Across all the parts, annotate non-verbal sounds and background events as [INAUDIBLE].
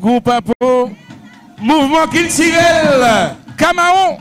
Groupe Apo, Mouvement culturel, Camaon.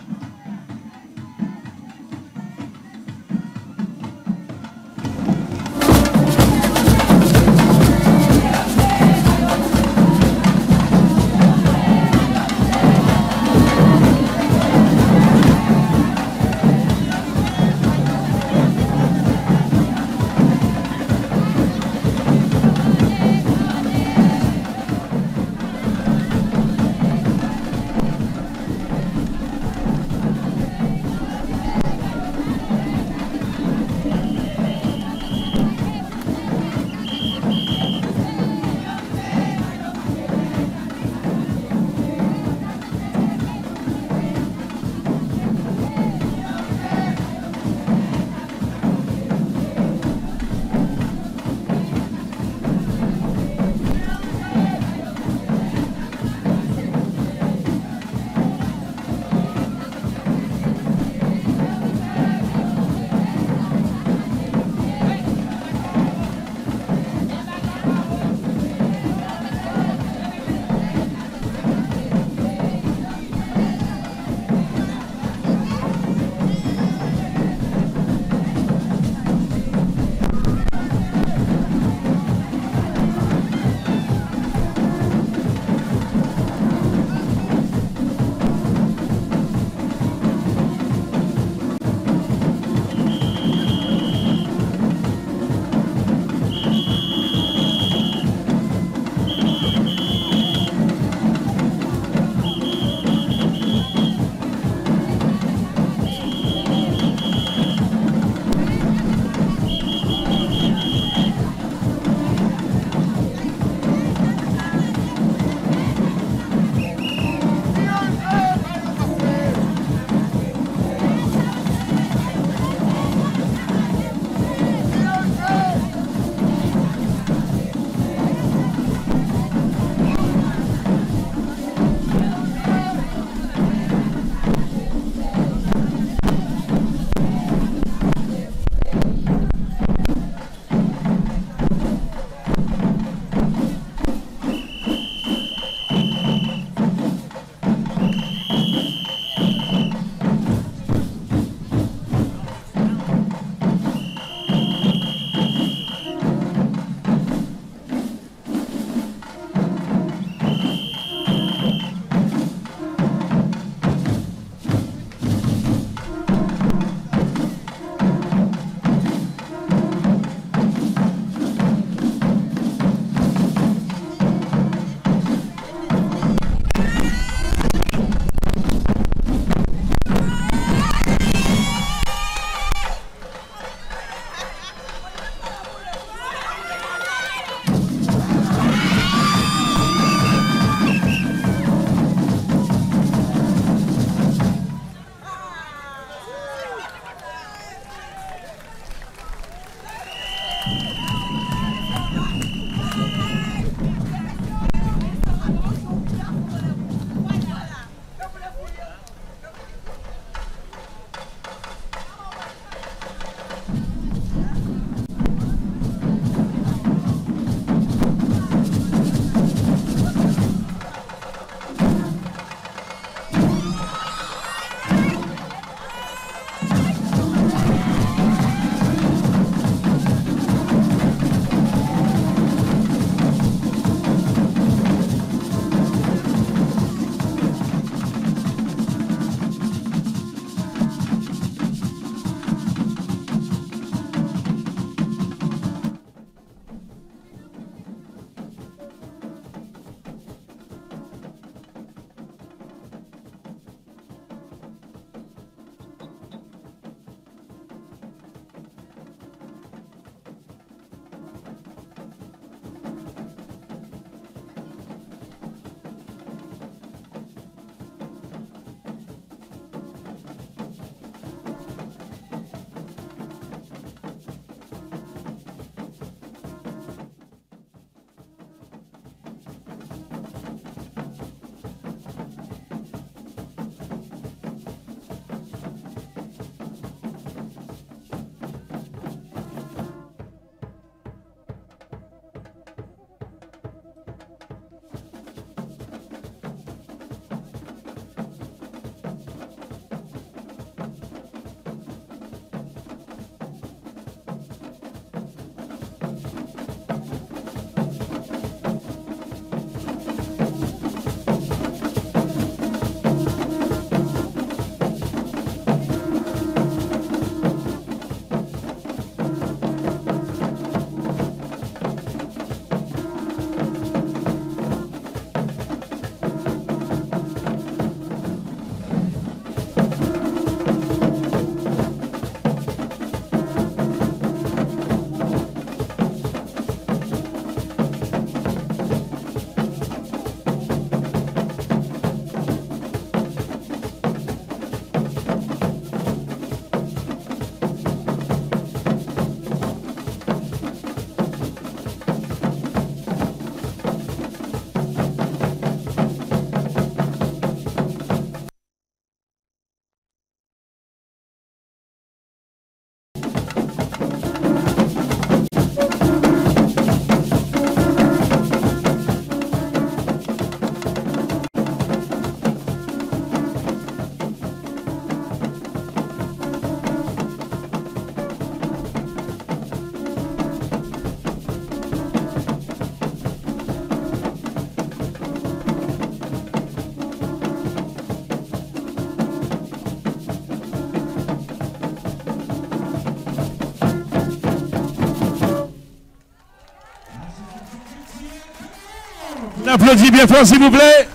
Applaudit bien fort, s'il vous plaît.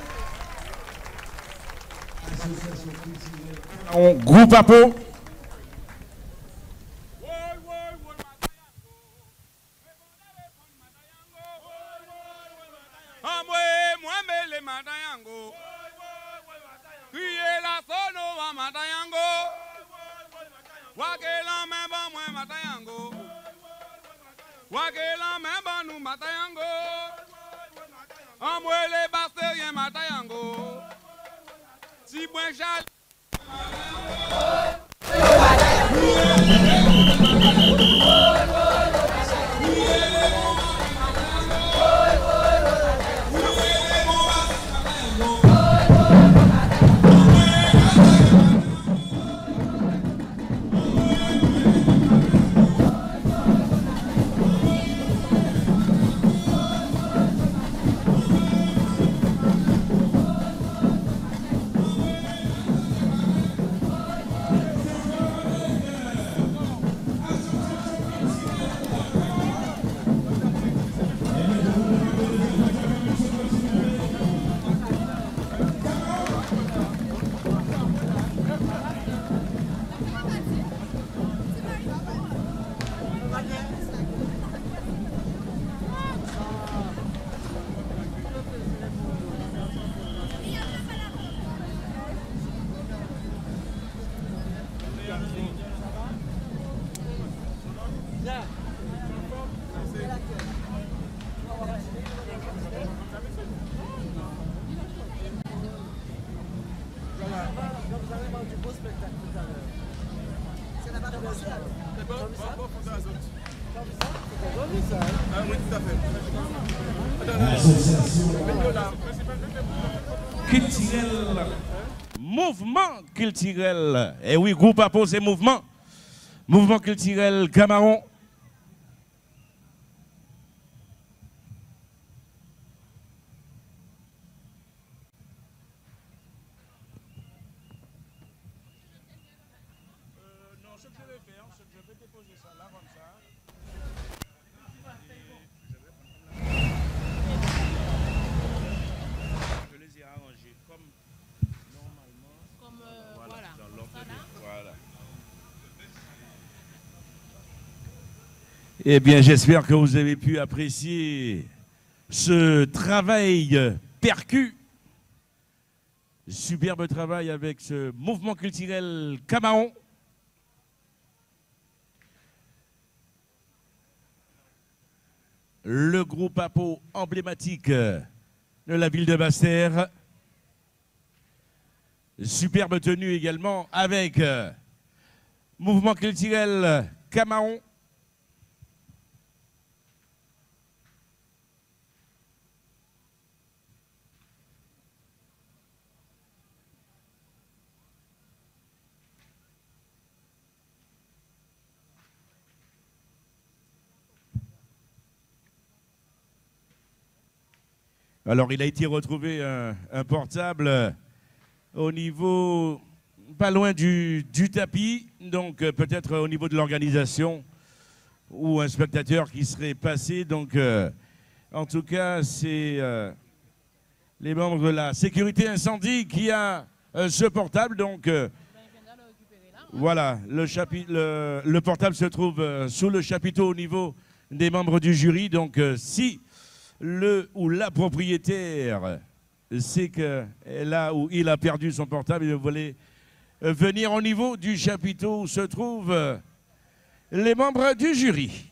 On groupe à peau. Culturel. Et oui, groupe à poser mouvement. Mouvement culturel Camaron. Je les ai arrangés comme normalement. Comme euh, Voilà, voilà. dans l'ordre Ça, là. de- voilà. Eh bien, j'espère que vous avez pu apprécier ce travail percu. Superbe travail avec ce mouvement culturel Camaon. Le groupe peau emblématique de la ville de Basse-Terre. Superbe tenue également avec euh, mouvement culturel Camaon. Alors, il a été retrouvé un, un portable euh, au niveau, pas loin du, tapis, donc euh, peut-être au niveau de l'organisation ou un spectateur qui serait passé. Donc, euh, en tout cas, c'est euh, les membres de la sécurité incendie qui a euh, ce portable. Donc, euh, voilà, le, le, le portable se trouve euh, sous le chapiteau au niveau des membres du jury. Donc, euh, si le ou la propriétaire sait que là où il a perdu son portable, il voulait euh, venir au niveau du chapiteau où se trouvent euh, les membres du jury.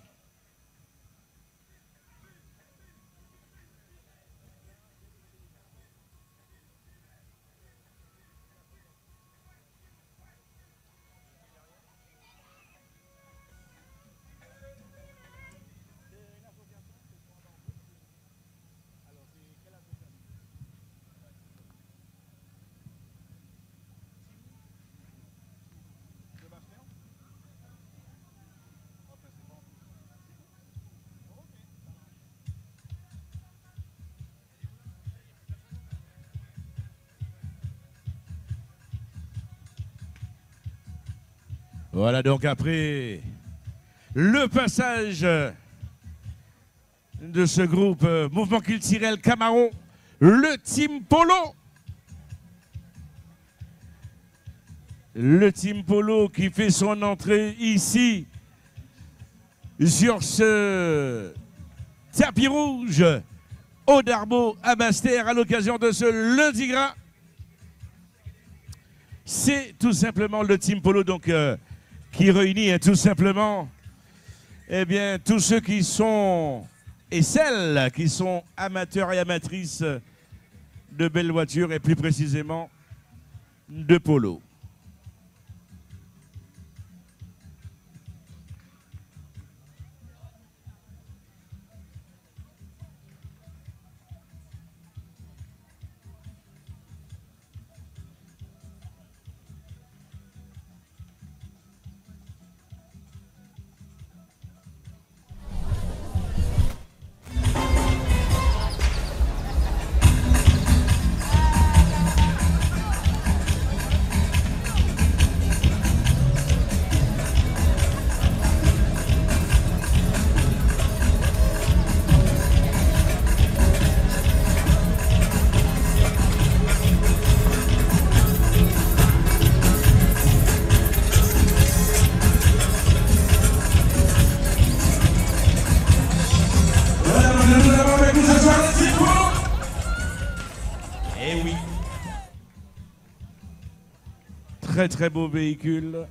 Voilà donc après le passage de ce groupe euh, Mouvement culturel Camaro, le Team Polo. Le Team Polo qui fait son entrée ici sur ce tapis rouge au Darbo à Bastère à l'occasion de ce lundi gras. C'est tout simplement le Team Polo donc, euh, qui réunit tout simplement eh bien, tous ceux qui sont et celles qui sont amateurs et amatrices de belles voitures et plus précisément de polo. Très beau véhicule.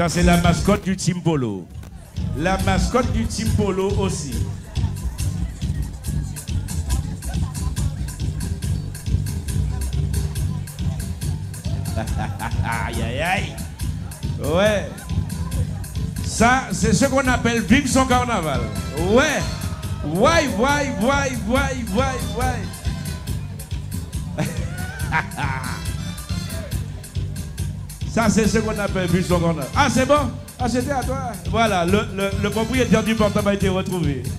Ça, c'est la mascotte du Team Polo. La mascotte du Team Polo aussi. [LAUGHS] aïe, aïe, aïe. Ouais. Ça, c'est ce qu'on appelle vivre son carnaval. Ouais. Ouais, ouais, ouais, ouais, ouais, ouais. Ça, c'est ce qu'on appelle vivre son carnaval. Ah, c'est bon? Ah, c'était à toi Voilà, le, le- le propriétaire du portable a été retrouvé. [LAUGHS]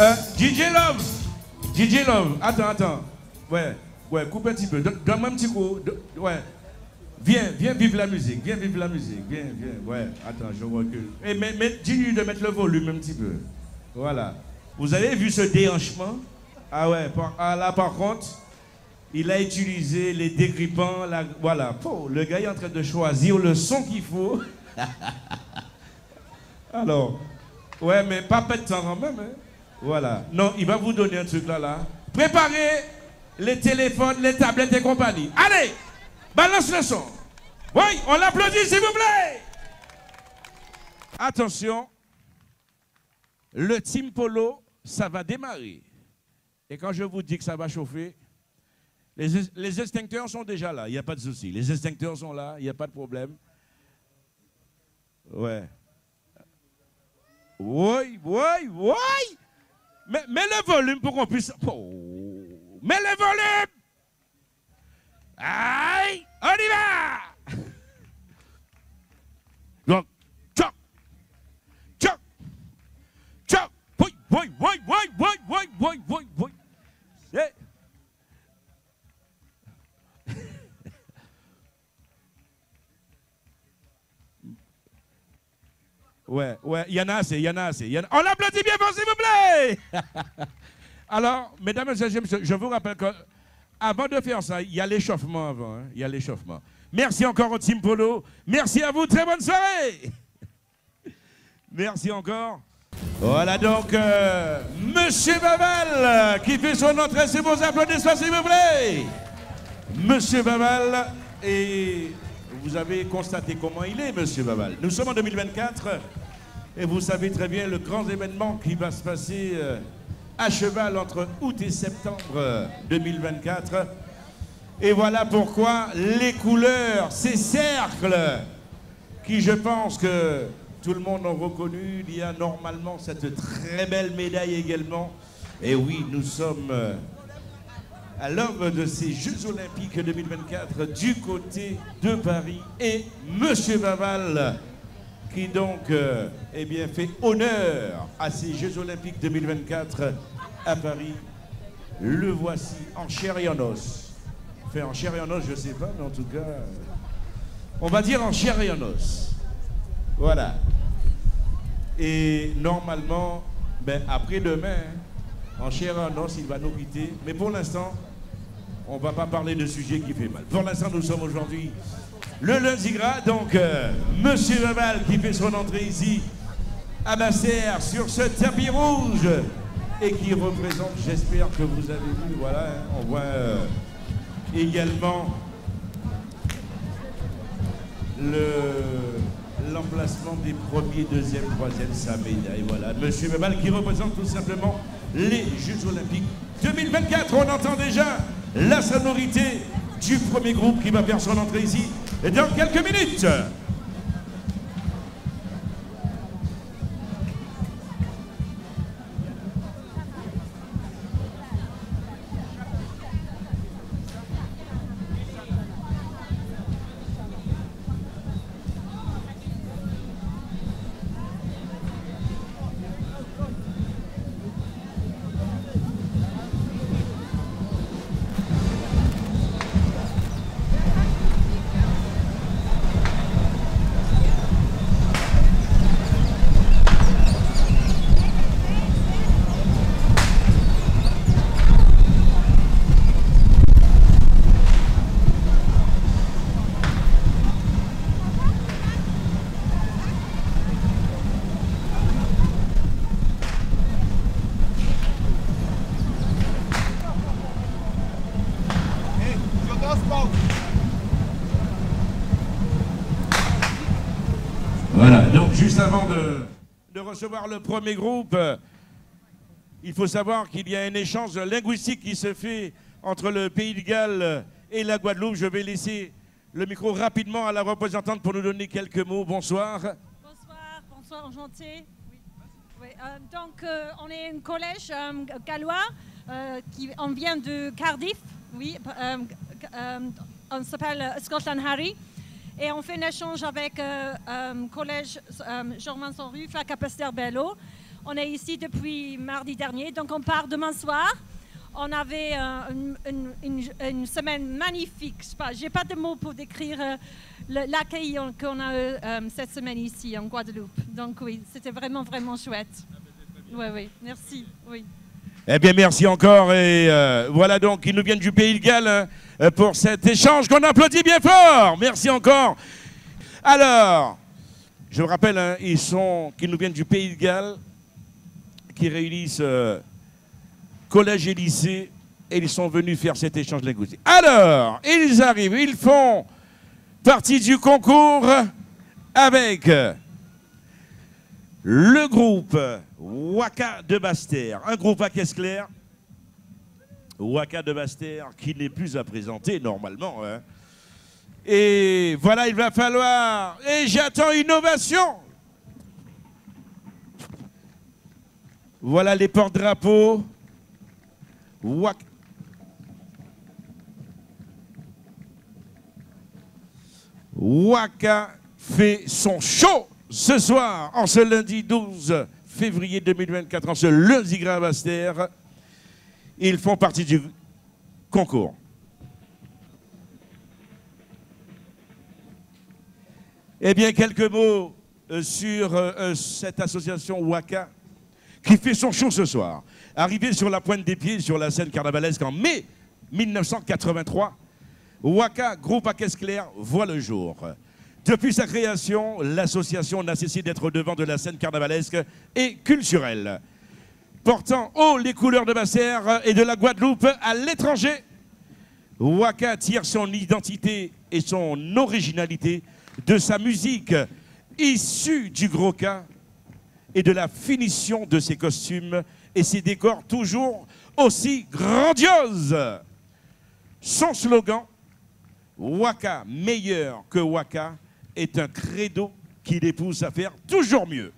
Euh, DJ Love DJ Love, attends, attends. Ouais, ouais, coupe un petit peu. Donne- Donne-moi un petit coup. Ouais. Viens, viens vivre la musique. Viens vivre la musique. Viens, viens. Ouais, attends, je recule. Et mais, mais dis-lui de mettre le volume un petit peu. Voilà. Vous avez vu ce déhanchement? Ah ouais, ah là par contre, il a utilisé les dégrippants. voilà. Oh, le gars est en train de choisir le son qu'il faut. [LAUGHS] Alors, ouais, mais pas perdre de temps quand même. hein. Voilà. Non, il va vous donner un truc là, là. Préparez les téléphones, les tablettes et compagnie. Allez, balance le son. Oui, on l'applaudit s'il vous plaît. Attention, le Team Polo, ça va démarrer. Et quand je vous dis que ça va chauffer, les, extincteurs sont déjà là, il n'y a pas de souci. Les extincteurs sont là, il n'y a pas de problème. Ouais. Oui, oui, oui. Mais, mets le volume pour qu'on puisse. Oh. Mets le volume. Aïe, on y va. Oui, oui, oui, oui, oui, oui, oui, oui. Ouais, ouais, il y en a assez, il y en a assez. En. On l'applaudit bien s'il vous plaît! [LAUGHS] Alors, mesdames et messieurs, je vous rappelle que avant de faire ça, il y a l'échauffement avant. Hein. Il y a l'échauffement. Merci encore au Team Polo. Merci à vous. Très bonne soirée. [LAUGHS] Merci encore. Voilà donc euh, Monsieur Baval euh, qui fait son entrée. C'est vos applaudissements, s'il vous plaît. Monsieur Baval, et vous avez constaté comment il est, monsieur Baval. Nous sommes en 2024 et vous savez très bien le grand événement qui va se passer euh, à cheval entre août et septembre euh, 2024. Et voilà pourquoi les couleurs, ces cercles, qui je pense que tout le monde a reconnu, il y a normalement cette très belle médaille également. Et oui, nous sommes euh, à l'œuvre de ces Jeux Olympiques 2024 du côté de Paris. Et Monsieur Baval, qui donc euh, eh bien, fait honneur à ces Jeux Olympiques 2024 à Paris. Le voici en chair et en os. Fait en chair et en os, je ne sais pas, mais en tout cas, on va dire en chair et en os. Voilà. Et normalement, ben, après-demain, en chair en os, il va nous quitter. Mais pour l'instant, on ne va pas parler de sujet qui fait mal. Pour l'instant, nous sommes aujourd'hui le lundi gras. Donc, euh, Monsieur qui fait son entrée ici à Basser sur ce tapis rouge et qui représente, j'espère que vous avez vu, voilà, hein, on voit euh, également le- l'emplacement des premiers, deuxième, troisième, sa médaille. Voilà, Monsieur Bebal qui représente tout simplement les Jeux Olympiques 2024. On entend déjà la sonorité du premier groupe qui va faire son entrée ici dans quelques minutes. Recevoir le premier groupe, il faut savoir qu'il y a un échange linguistique qui se fait entre le Pays de Galles et la Guadeloupe. Je vais laisser le micro rapidement à la représentante pour nous donner quelques mots. Bonsoir. Bonsoir, bonsoir, enchanté. Euh, donc, euh, on est un collège euh, gallois euh, qui on vient de Cardiff. Oui, on s'appelle Scotland Harry. Et on fait un échange avec euh, un collège euh, Jean-Vincent Rue, à Capesterre-Bello. On est ici depuis mardi dernier, donc on part demain soir. On avait euh, une, semaine magnifique. Je n'ai pas de mots pour décrire euh, l'accueil qu'on a eu euh, cette semaine ici en Guadeloupe. Donc oui, c'était vraiment, vraiment chouette. Oui, oui, merci. Oui. Eh bien, merci encore. Et euh, voilà donc, ils nous viennent du Pays de Galles hein, euh, pour cet échange qu'on applaudit bien fort. Merci encore. Alors, je vous rappelle, hein, ils qu'ils nous viennent du Pays de Galles, qui réunissent euh, collège et lycée, et ils sont venus faire cet échange linguistique. Alors, ils arrivent, ils font partie du concours avec euh, le groupe Waka de Bastère, un groupe à caisse claire. Waka de Bastère qui n'est plus à présenter normalement. hein. Et voilà, il va falloir. Et j'attends innovation. Voilà les porte-drapeaux. Waka. Waka fait son show ce soir, en ce lundi 12 février 2024, en ce lundi grave Astère. Ils font partie du concours. Eh bien, quelques mots euh, sur euh, euh, cette association Waka qui fait son show ce soir. Arrivé sur la pointe des pieds sur la scène carnavalesque en mai 1983, Waka, groupe à caisse claire, voit le jour. Depuis sa création, l'association n'a cessé d'être devant de la scène carnavalesque et culturelle, portant haut les couleurs de Bassère et de la Guadeloupe à l'étranger. Waka tire son identité et son originalité de sa musique issue du gros cas et de la finition de ses costumes et ses décors toujours aussi grandioses. Son slogan, Waka meilleur que Waka, est un credo qui les pousse à faire toujours mieux.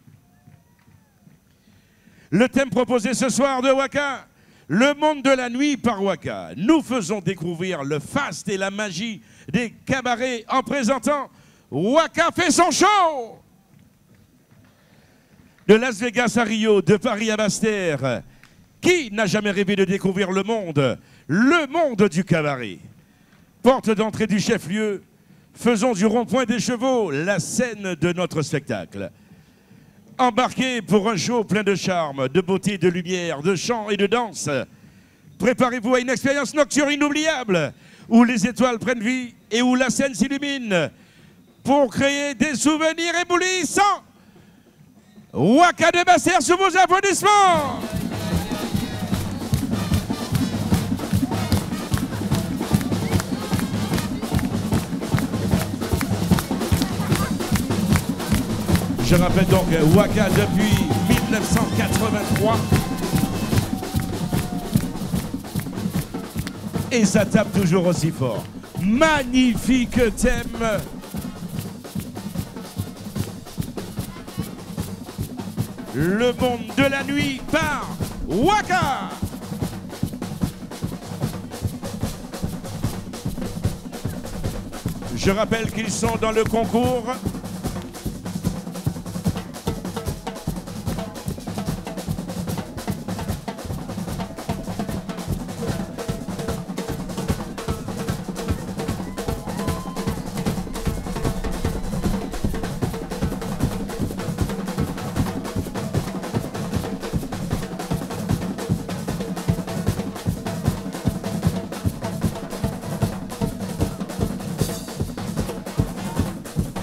Le thème proposé ce soir de Waka, le monde de la nuit par Waka. Nous faisons découvrir le faste et la magie des cabarets en présentant Waka fait son show De Las Vegas à Rio, de Paris à Bastère, qui n'a jamais rêvé de découvrir le monde? Le monde du cabaret. Porte d'entrée du chef-lieu, faisons du rond-point des chevaux la scène de notre spectacle. Embarquez pour un show plein de charme, de beauté, de lumière, de chant et de danse. Préparez-vous à une expérience nocturne inoubliable, où les étoiles prennent vie et où la scène s'illumine, pour créer des souvenirs éblouissants. Waka de Basser sous vos applaudissements Je rappelle donc Waka depuis 1983. Et ça tape toujours aussi fort. Magnifique thème. Le monde de la nuit par Waka. Je rappelle qu'ils sont dans le concours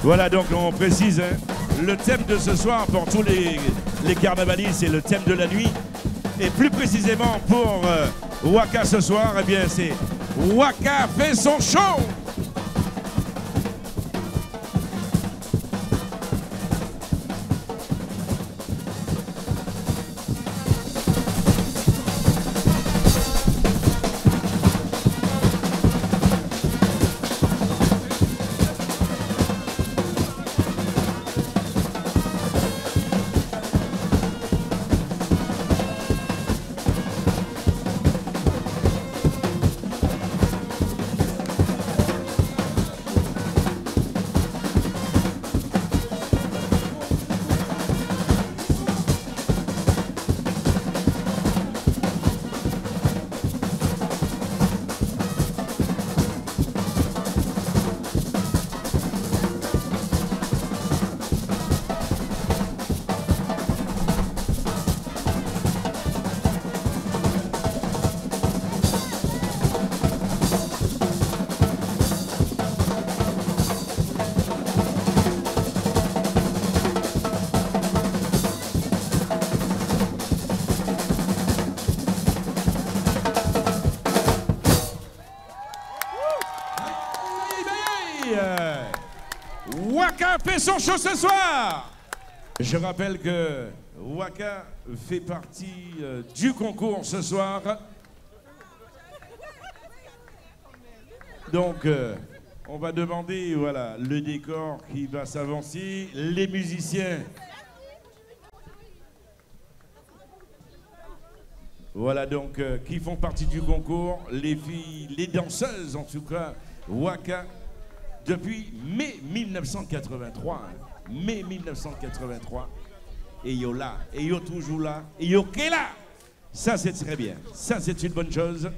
Voilà, donc on précise, hein, le thème de ce soir pour tous les, carnavalistes, c'est le thème de la nuit. Et plus précisément pour euh, Waka ce soir, eh bien c'est Waka fait son show ce soir. Je rappelle que Waka fait partie euh, du concours ce soir. Donc, euh, on va demander voilà, le décor qui va s'avancer, les musiciens. Voilà donc euh, qui font partie du concours, les filles, les danseuses en tout cas, Waka depuis mai 1983. Mai 1983. Et yo là, et yo toujours là, et yo qu'est là. Ça, c'est très bien. Ça, c'est une bonne chose.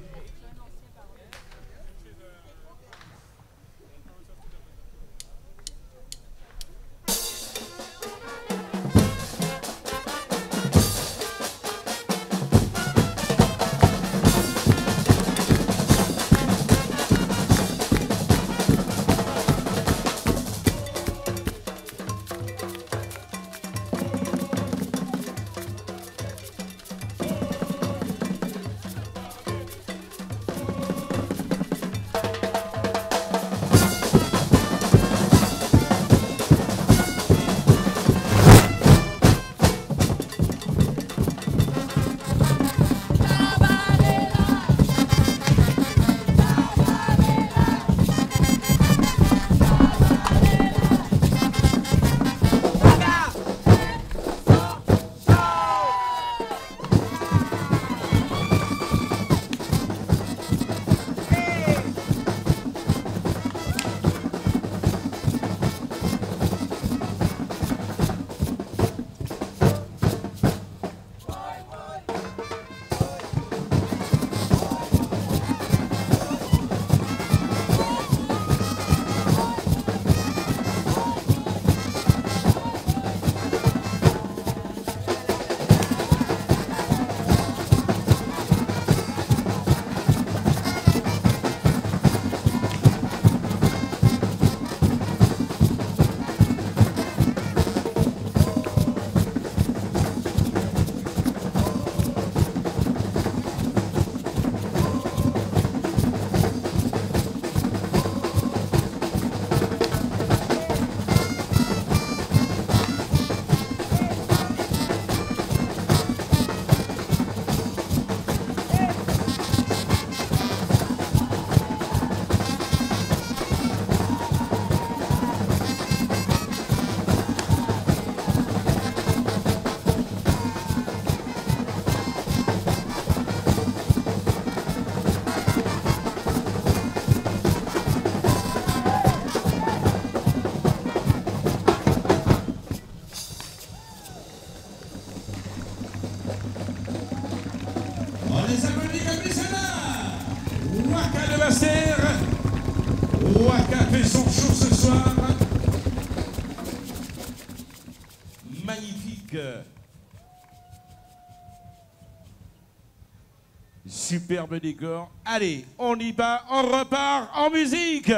Superbe décor. Allez, on y va, on repart en musique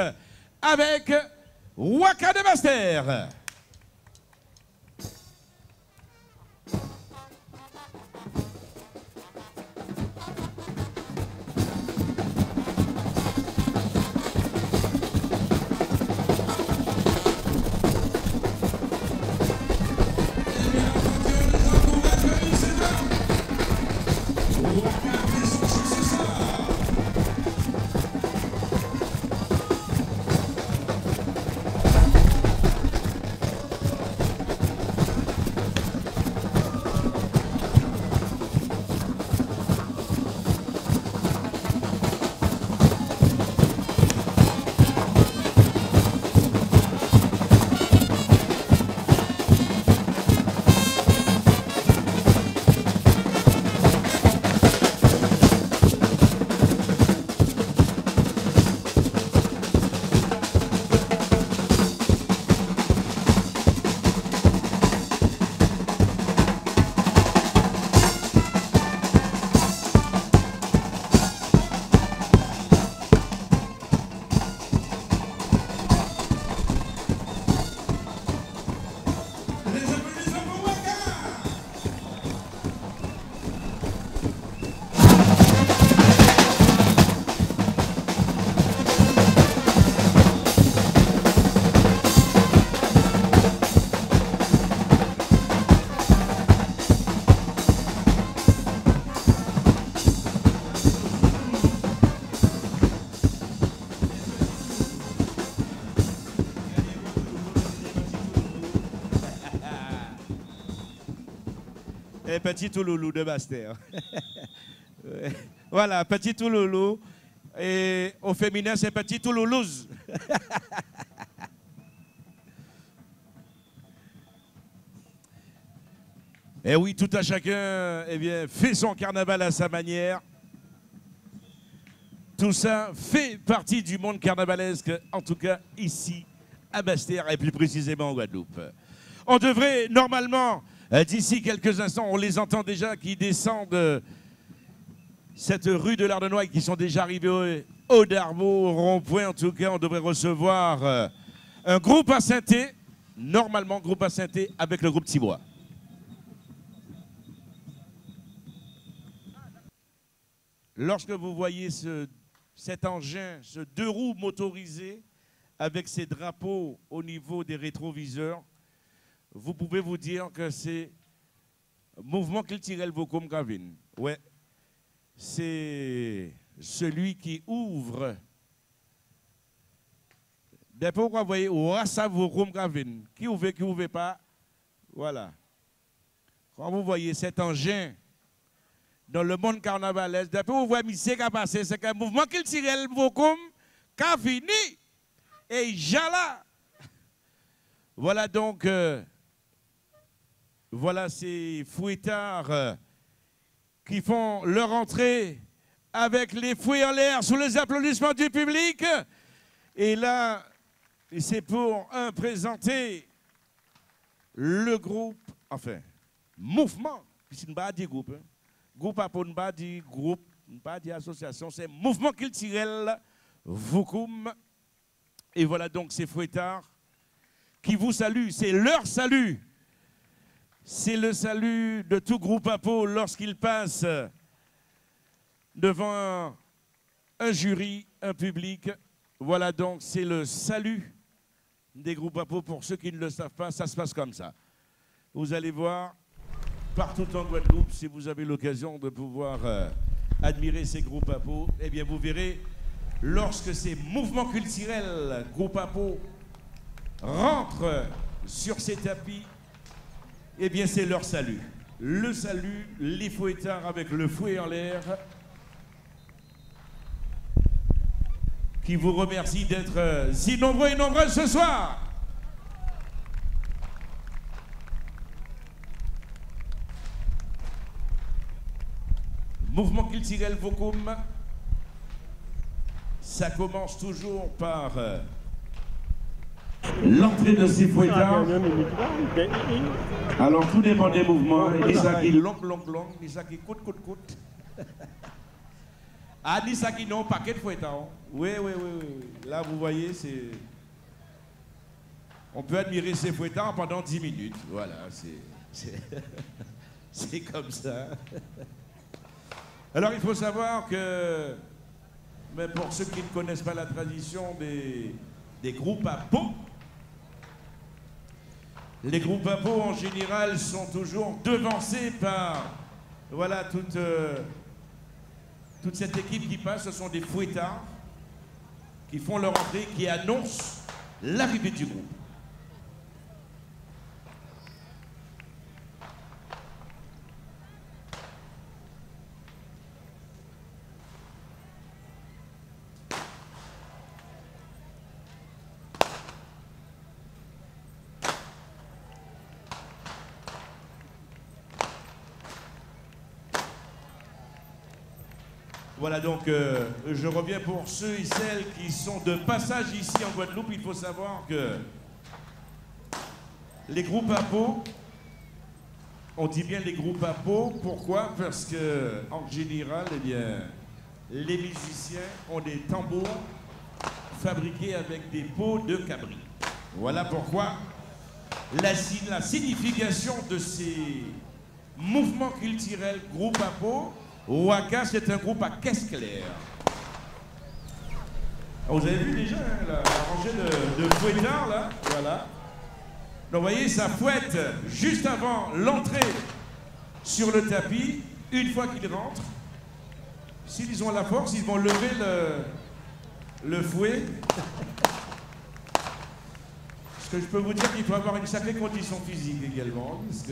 avec Waka de Master. Petit touloulou de. Ouais. [LAUGHS] voilà, petit touloulou. Et au féminin, c'est petit touloulouse. [LAUGHS] Et oui, tout à chacun eh bien, fait son carnaval à sa manière. Tout ça fait partie du monde carnavalesque, en tout cas ici à Basse-Terre et plus précisément en Guadeloupe. On devrait normalement, d'ici quelques instants, on les entend déjà qui descendent euh, cette rue de l'Ardenois et qui sont déjà arrivés au, Darbo, au rond-point. En tout cas, on devrait recevoir euh, un groupe à synthé, normalement groupe à synthé avec le groupe Tibois. Lorsque vous voyez ce, cet engin, ce deux roues motorisé avec ses drapeaux au niveau des rétroviseurs, vous pouvez vous dire que c'est mouvement culturel Vocom Gavin. Ouais, c'est celui qui ouvre. Depuis vous voyez, Rassa Vocom Gavin. Qui ouvre, qui ouvre pas? Voilà. Quand vous voyez cet engin dans le monde carnavalesque, depuis vous voyez monsieur qui a passé, c'est qu'un mouvement culturel Vocom qui a fini. Et Jala. Voilà donc, euh, voilà ces fouettards euh, qui font leur entrée avec les fouets en l'air sous les applaudissements du public. Et là, c'est pour présenter le groupe, enfin, mouvement, c'est une pas groupe, hein. groupe à ne pas dire groupe, ne pas association, c'est mouvement culturel Vukum. Et voilà donc ces fouettards qui vous saluent, c'est leur salut. C'est le salut de tout groupe peau lorsqu'il passe devant un, jury, un public. Voilà donc, c'est le salut des groupes peau. Pour ceux qui ne le savent pas, ça se passe comme ça. Vous allez voir, partout en Guadeloupe, si vous avez l'occasion de pouvoir euh, admirer ces groupes peau, eh bien vous verrez, lorsque ces mouvements culturels, groupes peau, rentrent sur ces tapis, eh bien c'est leur salut. Le salut, les fouettards avec le fouet en l'air, qui vous remercie d'être euh, si nombreux et nombreuses ce soir. Mouvement culturel Vocum, ça commence toujours par euh, l'entrée de ces fouettards. Alors tout dépend des mouvements. Il y a ça qui long, long, long, il y a ça qui coûte, coûte, coûte. [LAUGHS] Ah, il y a ça qui non, paquet de fouettards. Oui, oui, oui, oui. Là, vous voyez, c'est... On peut admirer ces fouettards pendant 10 minutes. Voilà, c'est... [LAUGHS] C'est comme ça. Alors il faut savoir que, mais pour ceux qui ne connaissent pas la tradition des, des groupes à peau, les groupes à en général sont toujours devancés par toute, euh, toute cette équipe qui passe. Ce sont des fouettards qui font leur entrée, qui annoncent l'arrivée du groupe. Voilà donc, euh, je reviens pour ceux et celles qui sont de passage ici en Guadeloupe. Il faut savoir que les groupes à peau, on dit bien les groupes à peau, pourquoi? Parce que en général, eh bien, les musiciens ont des tambours fabriqués avec des peaux de cabri. Voilà pourquoi la, si- la signification de ces mouvements culturels groupe à peau, Waka, c'est un groupe à caisse claire. Ah, Vous avez vu déjà hein, la, rangée de, de fouettards là? Voilà. Donc vous voyez, ça fouette juste avant l'entrée sur le tapis. Une fois qu'ils rentrent, s'ils ont la force, ils vont lever le, le fouet. Parce que je peux vous dire qu'il faut avoir une sacrée condition physique également. Parce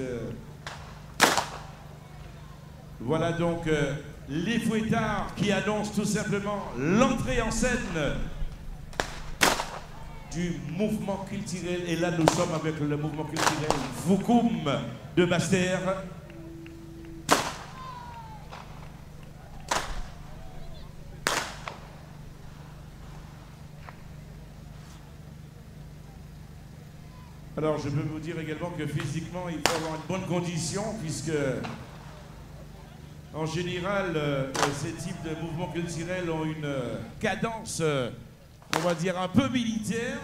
voilà donc euh, les fouettards qui annoncent tout simplement l'entrée en scène du mouvement culturel. Et là, nous sommes avec le mouvement culturel Vukum de Bastère. Alors, je peux vous dire également que physiquement, il faut avoir une bonne condition, puisque en général, euh, ces types de mouvements culturels ont une euh, cadence, euh, on va dire, un peu militaire,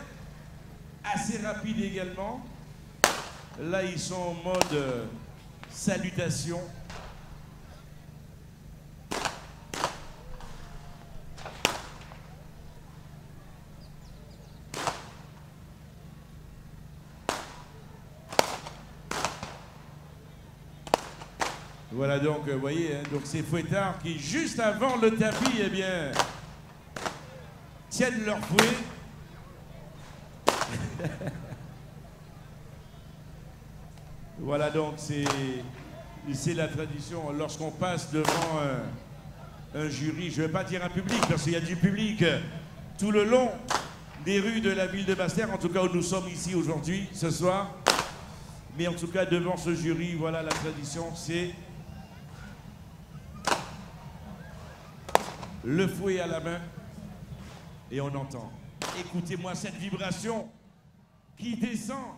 assez rapide également. Là, ils sont en mode euh, salutation. Voilà donc, vous voyez, hein, donc ces fouettards qui, juste avant le tapis, eh bien, tiennent leur fouet. [LAUGHS] voilà donc, c'est la tradition. Lorsqu'on passe devant un, jury, je ne vais pas dire un public, parce qu'il y a du public euh, tout le long des rues de la ville de Bastère, en tout cas où nous sommes ici aujourd'hui, ce soir. Mais en tout cas, devant ce jury, voilà la tradition, c'est le fouet à la main et on entend. Écoutez-moi cette vibration qui descend,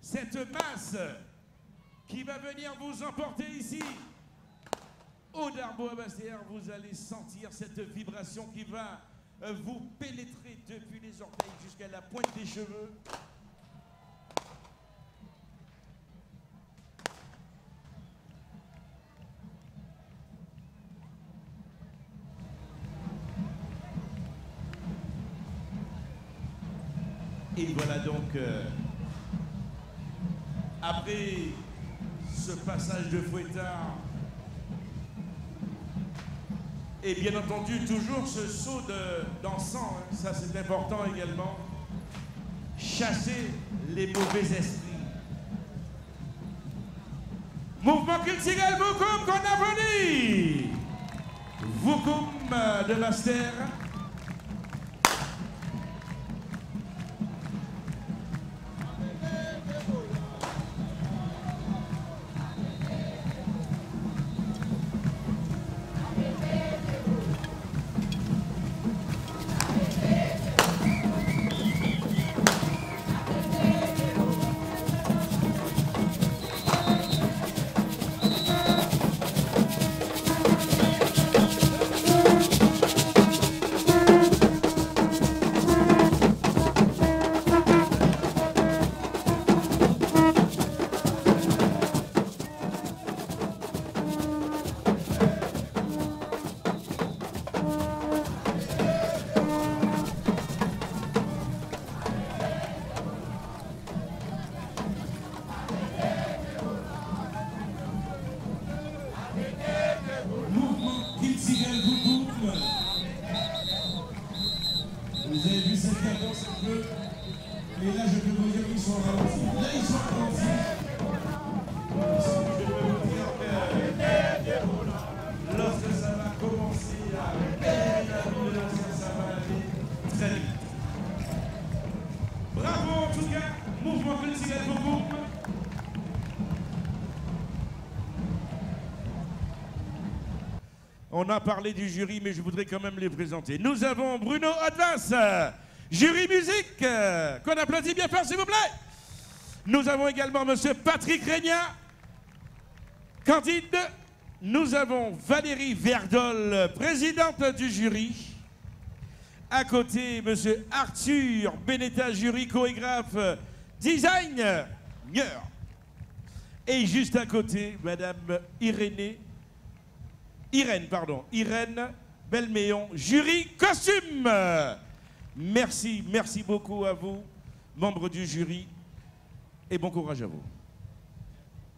cette masse qui va venir vous emporter ici. Au Darbo vous allez sentir cette vibration qui va euh, vous pénétrer depuis les orteils jusqu'à la pointe des cheveux. Et voilà donc, euh, après ce passage de fouettard, et bien entendu toujours ce saut de- d'encens, hein, ça c'est important également, chasser les mauvais esprits. Mouvement culturel Vukum qu'on applaudit Vukum euh, de Bastère. A parlé du jury, mais je voudrais quand même les présenter. Nous avons Bruno Advas, jury musique, euh, qu'on applaudit bien fort s'il vous plaît. Nous avons également Monsieur Patrick Régnat, Candide. Nous avons Valérie Verdol, présidente du jury. À côté, Monsieur Arthur Benetta, jury chorégraphe, design. Et juste à côté, Madame Irénée, Irène, pardon, Irène Belméon, jury costume. Merci, merci beaucoup à vous, membres du jury, et bon courage à vous.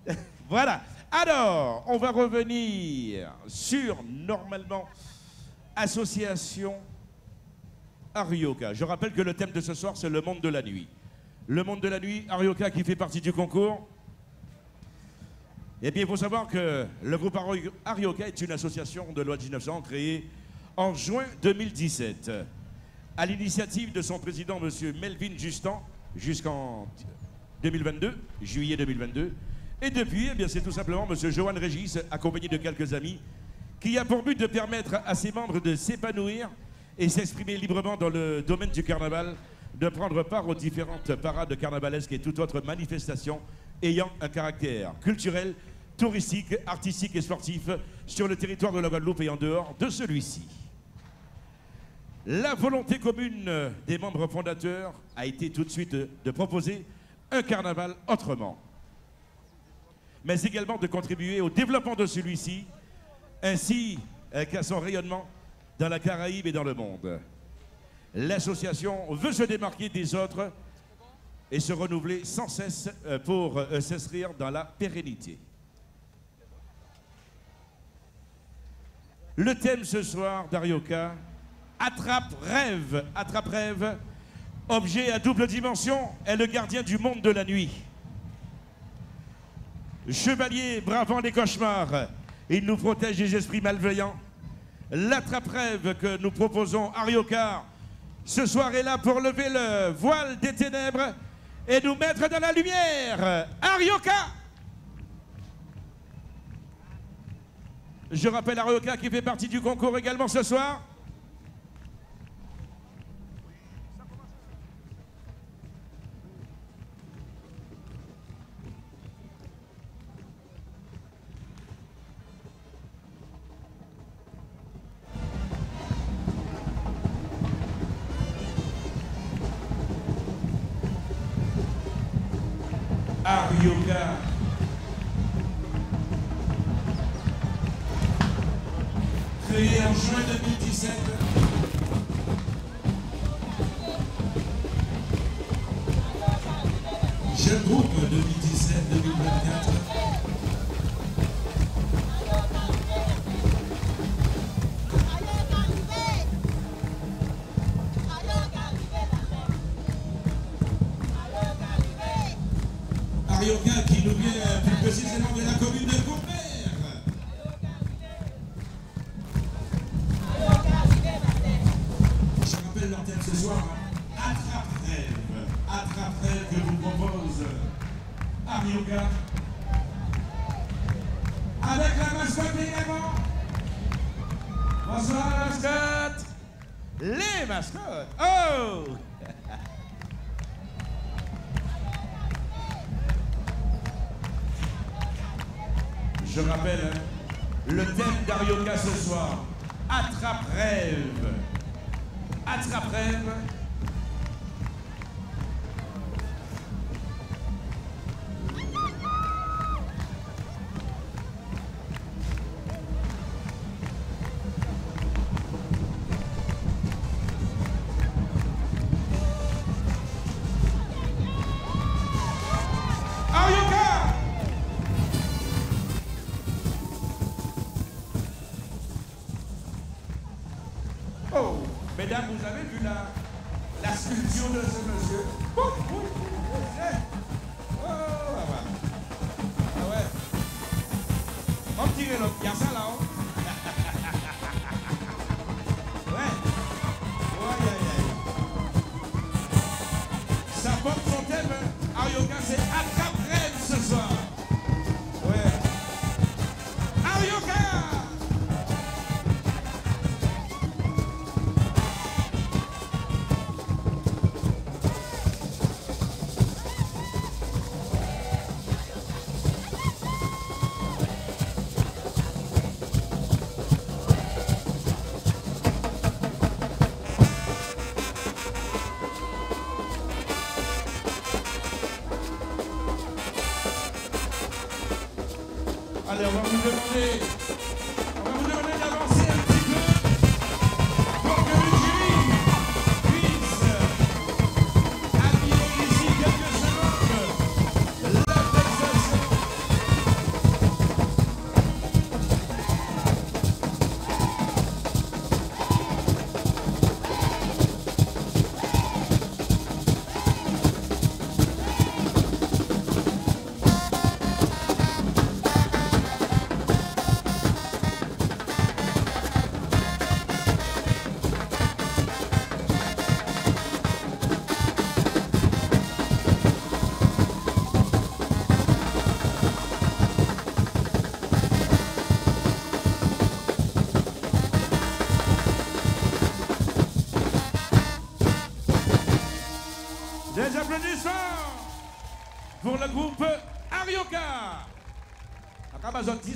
[LAUGHS] voilà. Alors, on va revenir sur, normalement, association Arioka. Je rappelle que le thème de ce soir, c'est le monde de la nuit. Le monde de la nuit, Arioka qui fait partie du concours. Eh bien, il faut savoir que le groupe Ari- Arioka est une association de loi de 1900 créée en juin 2017 à l'initiative de son président, M. Melvin Justin, jusqu'en 2022, juillet 2022. Et depuis, eh bien, c'est tout simplement M. Johan Régis, accompagné de quelques amis, qui a pour but de permettre à ses membres de s'épanouir et s'exprimer librement dans le domaine du carnaval, de prendre part aux différentes parades carnavalesques et toute autre manifestation ayant un caractère culturel, touristique, artistique et sportif sur le territoire de la Guadeloupe et en dehors de celui-ci. La volonté commune des membres fondateurs a été tout de suite de proposer un carnaval autrement, mais également de contribuer au développement de celui-ci, ainsi euh, qu'à son rayonnement dans la Caraïbe et dans le monde. L'association veut se démarquer des autres et se renouveler sans cesse euh, pour euh, s'inscrire dans la pérennité. Le thème ce soir d'Arioka, Attrape rêve, attrape rêve, objet à double dimension, est le gardien du monde de la nuit. Chevalier bravant les cauchemars, il nous protège des esprits malveillants. L'attrape-rêve que nous proposons Arioka ce soir est là pour lever le voile des ténèbres et nous mettre dans la lumière. Arioka Je rappelle Arioka qui fait partie du concours également ce soir. Créé en juin 2017. Jeune groupe 2017-2024. Arioka qui nous vient plus précisément soir. Attrape-rêve. Attrape-rêve que vous propose Arioka. Avec la mascotte également. Bonsoir la mascotte. Les mascottes. Oh Je rappelle hein, le thème d'Arioka ce soir. Attrape-rêve. Attrape-rêve.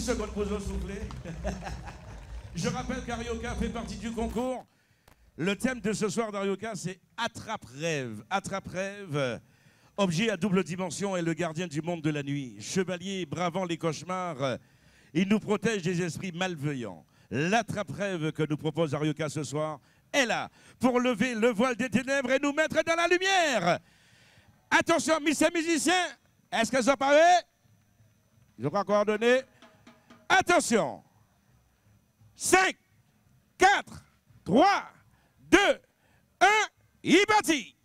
[LAUGHS] Je rappelle qu'Arioka fait partie du concours. Le thème de ce soir d'Arioka, c'est Attrape-rêve. Attrape-rêve, objet à double dimension, est le gardien du monde de la nuit. Chevalier bravant les cauchemars, il nous protège des esprits malveillants. L'attrape-rêve que nous propose Arioka ce soir est là pour lever le voile des ténèbres et nous mettre dans la lumière. Attention, messieurs musiciens, est-ce qu'elles sont parées Je crois coordonner. Attention. 5, 4, 3, 2, 1, il est parti.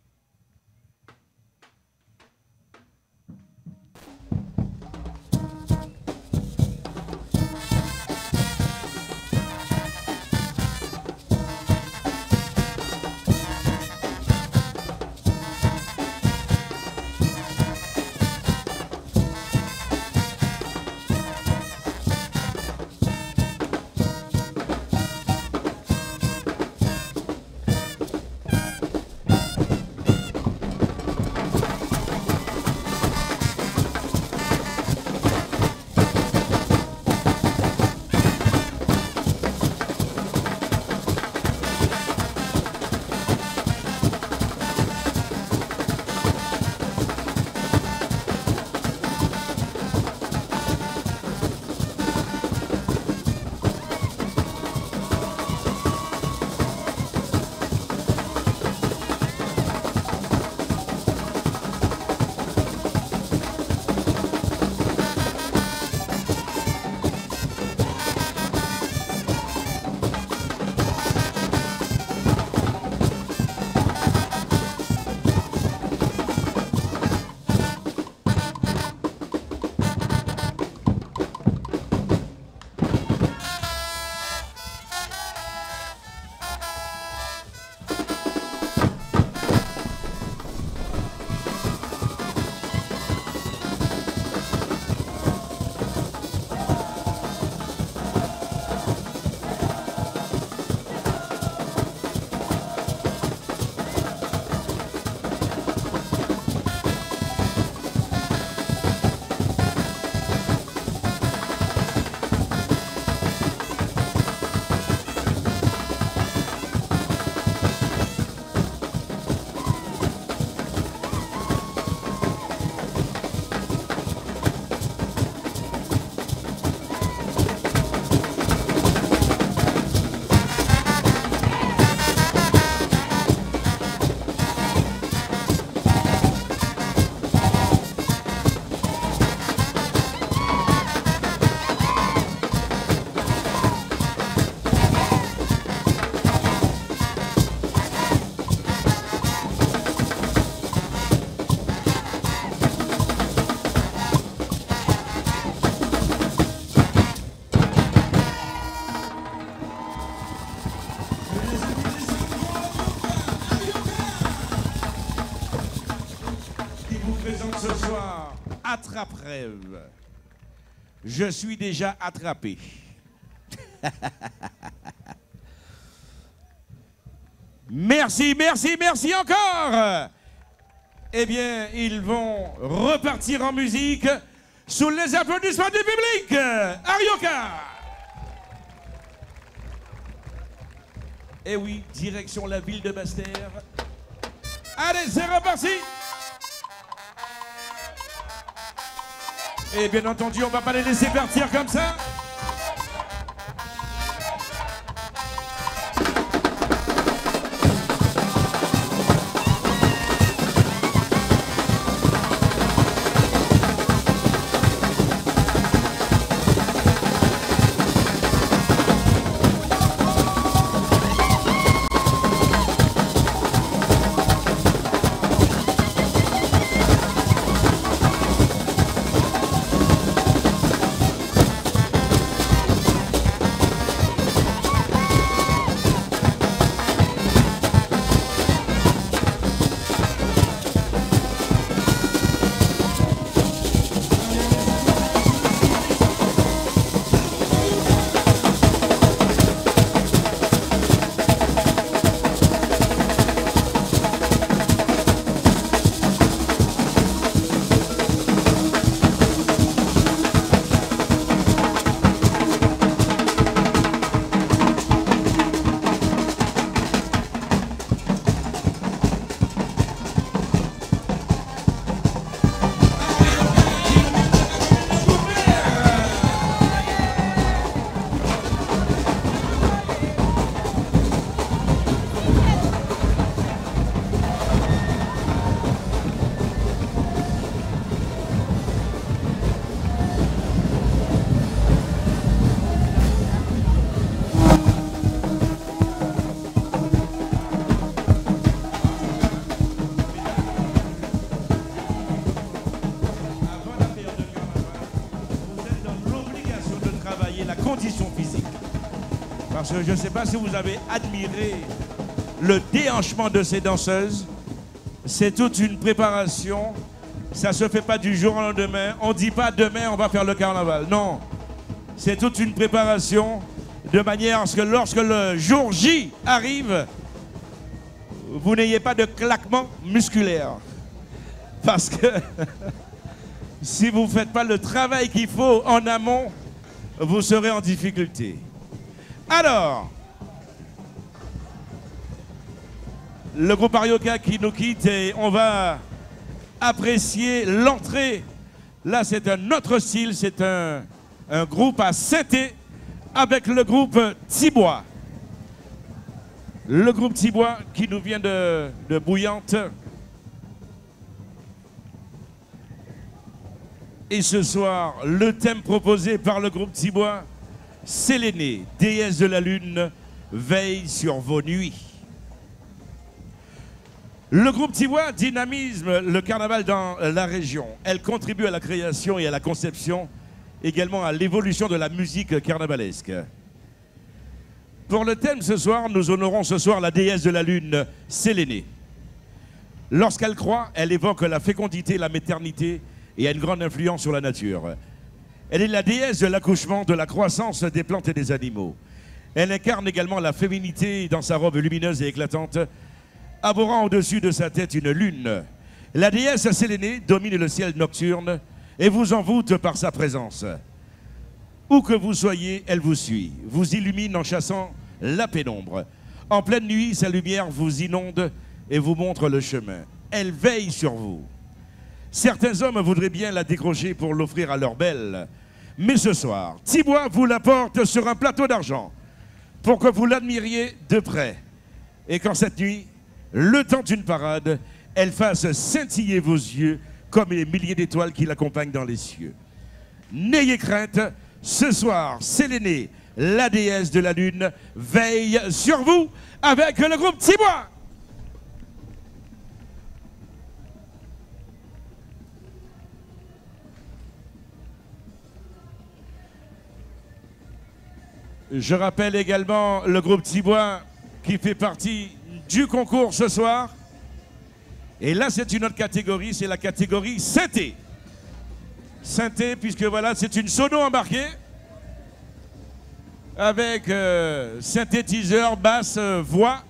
Je suis déjà attrapé. [LAUGHS] merci, merci, merci encore. Eh bien, ils vont repartir en musique sous les applaudissements du public. Arioka. Eh oui, direction la ville de Bastère. Allez, c'est reparti. Et bien entendu, on va pas les laisser partir comme ça. Condition physique. Parce que je ne sais pas si vous avez admiré le déhanchement de ces danseuses. C'est toute une préparation. Ça ne se fait pas du jour au lendemain. On ne dit pas demain on va faire le carnaval. Non. C'est toute une préparation de manière à ce que lorsque le jour J arrive, vous n'ayez pas de claquement musculaire. Parce que [LAUGHS] si vous ne faites pas le travail qu'il faut en amont, vous serez en difficulté. Alors, le groupe Arioka qui nous quitte et on va apprécier l'entrée. Là, c'est un autre style, c'est un, groupe à Sainté avec le groupe Tibois. Le groupe Tibois qui nous vient de Bouillante. Et ce soir, le thème proposé par le groupe Tibois, Sélénée, déesse de la lune, veille sur vos nuits. Le groupe Tibois dynamise le carnaval dans la région. Elle contribue à la création et à la conception, également à l'évolution de la musique carnavalesque. Pour le thème ce soir, nous honorons ce soir la déesse de la lune, Sélénée. Lorsqu'elle croît, elle évoque la fécondité, la maternité et a une grande influence sur la nature. Elle est la déesse de l'accouchement, de la croissance des plantes et des animaux. Elle incarne également la féminité dans sa robe lumineuse et éclatante, arborant au-dessus de sa tête une lune. La déesse Sélénée domine le ciel nocturne et vous envoûte par sa présence. Où que vous soyez, elle vous suit, vous illumine en chassant la pénombre. En pleine nuit, sa lumière vous inonde et vous montre le chemin. Elle veille sur vous. Certains hommes voudraient bien la décrocher pour l'offrir à leur belle. Mais ce soir, Thibois vous la porte sur un plateau d'argent pour que vous l'admiriez de près. Et quand cette nuit, le temps d'une parade, elle fasse scintiller vos yeux comme les milliers d'étoiles qui l'accompagnent dans les cieux. N'ayez crainte, ce soir, Sélénée, la déesse de la lune, veille sur vous avec le groupe Thibois. Je rappelle également le groupe Thibois qui fait partie du concours ce soir. Et là, c'est une autre catégorie, c'est la catégorie Synthé. synthé, puisque voilà, c'est une sono embarquée avec euh, synthétiseur, basse, euh, voix.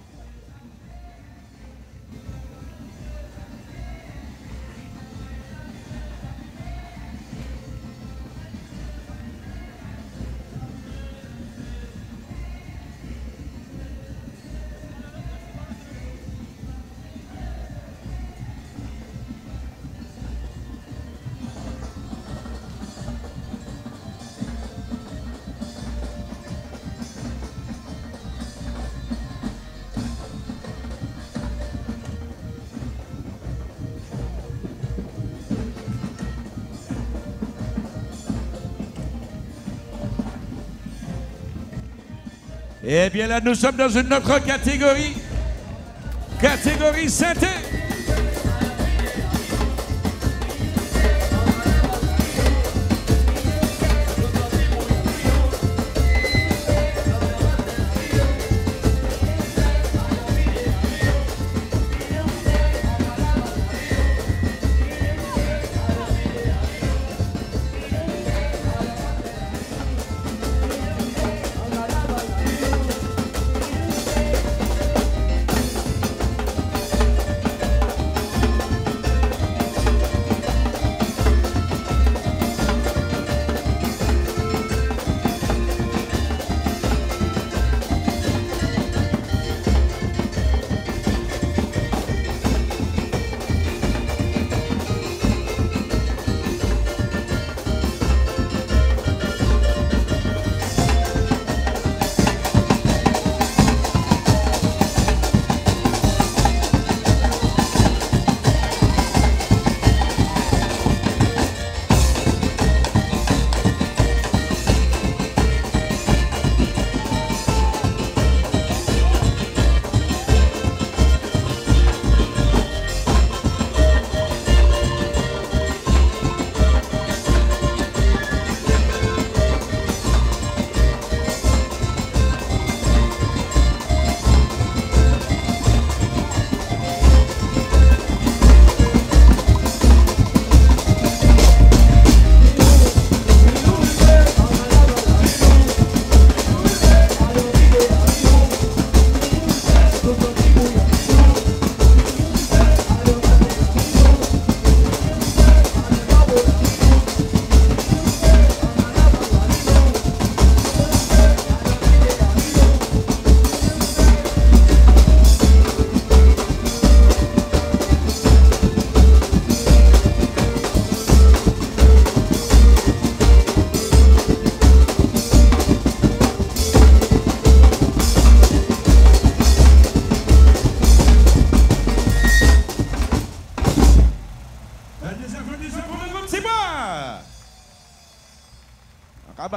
Eh bien là, nous sommes dans une autre catégorie. Catégorie synthé.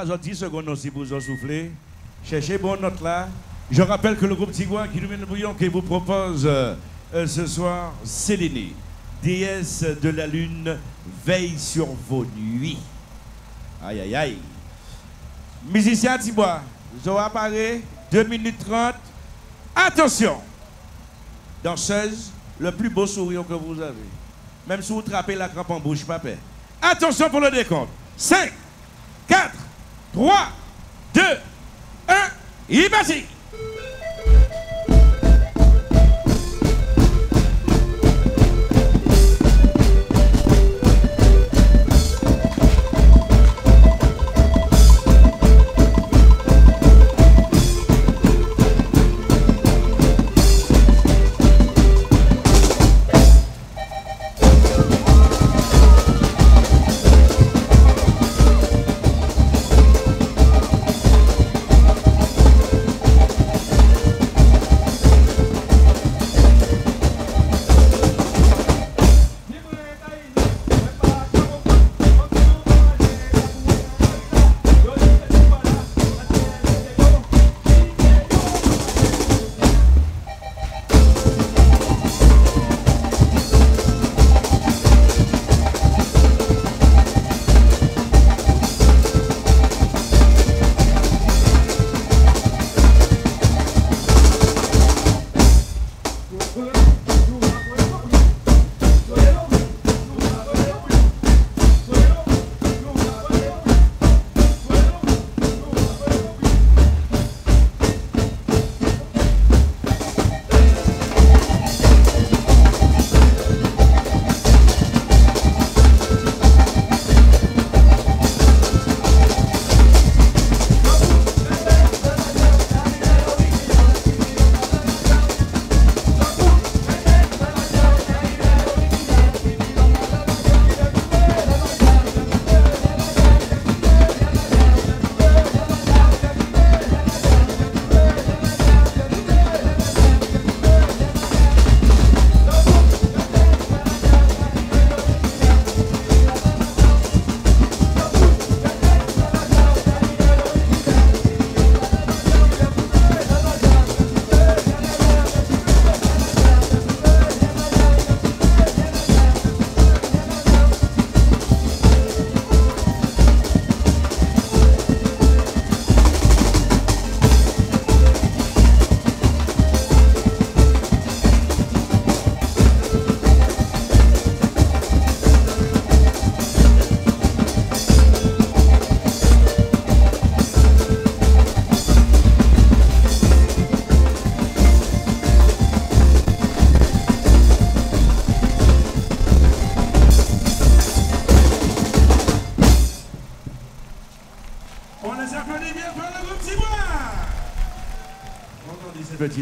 Cas 10 secondes aussi pour vous souffler. Cherchez bon note là. Je rappelle que le groupe Tibois qui nous met le bouillon qui vous propose euh, ce soir Séléné, déesse de la lune, veille sur vos nuits. Aïe aïe aïe. Musicien Tibois, Zo apparaît, 2 minutes 30. Attention! Danseuse, le plus beau sourire que vous avez. Même si vous trappez la crampe en bouche, peur. Attention pour le décompte. 5, 4, 3,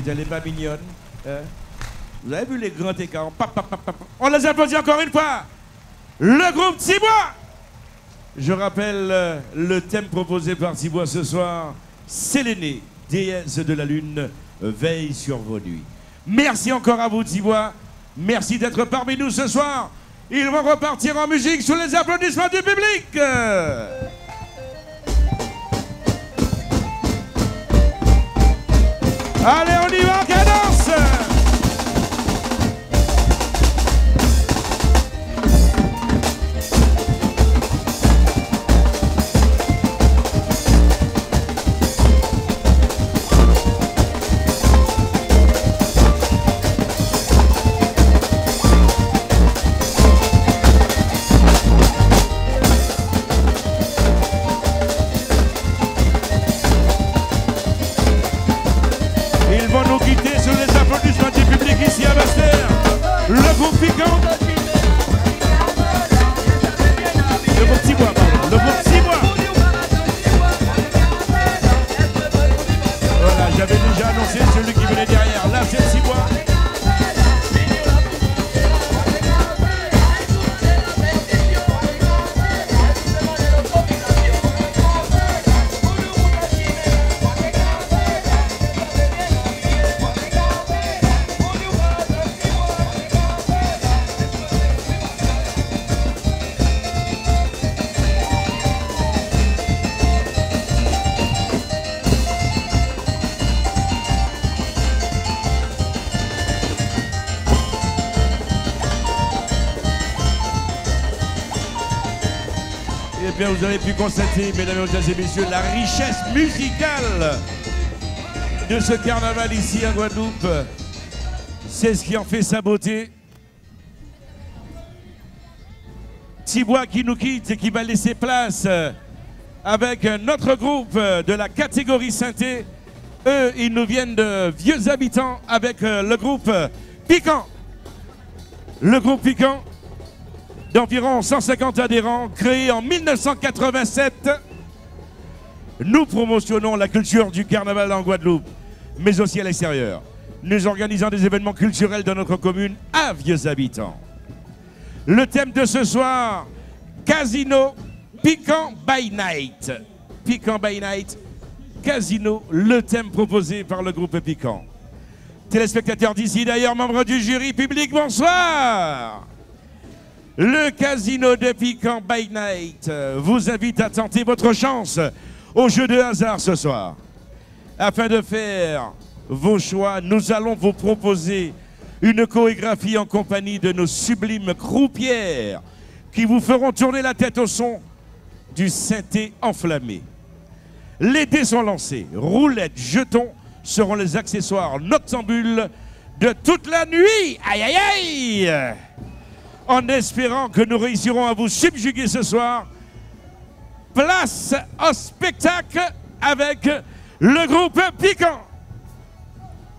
elle est pas mignonne. hein Vous avez vu les grands écarts. On les applaudit encore une fois. Le groupe Tibois. Je rappelle euh, le thème proposé par Tibois ce soir. Sélénée, déesse de la lune, veille sur vos nuits. Merci encore à vous Tibois. Merci d'être parmi nous ce soir. Ils vont repartir en musique sous les applaudissements du public. Eh bien, vous avez pu constater, mesdames et messieurs, la richesse musicale de ce carnaval ici en Guadeloupe. C'est ce qui en fait sa beauté. Tibois qui nous quitte et qui va laisser place avec notre groupe de la catégorie synthé. Eux, ils nous viennent de vieux habitants avec le groupe Piquant. Le groupe Piquant d'environ 150 adhérents, créé en 1987. Nous promotionnons la culture du carnaval en Guadeloupe, mais aussi à l'extérieur. Nous organisons des événements culturels dans notre commune à Vieux Habitants. Le thème de ce soir, Casino Piquant by Night. Piquant by Night, Casino, le thème proposé par le groupe Piquant. Téléspectateurs d'ici, d'ailleurs, membres du jury public, bonsoir. Le casino de Piquant by Night vous invite à tenter votre chance au jeu de hasard ce soir. Afin de faire vos choix, nous allons vous proposer une chorégraphie en compagnie de nos sublimes croupières qui vous feront tourner la tête au son du synthé enflammé. Les dés sont lancés, roulettes, jetons seront les accessoires noctambules de toute la nuit. Aïe aïe aïe en espérant que nous réussirons à vous subjuguer ce soir. Place au spectacle avec le groupe Piquant.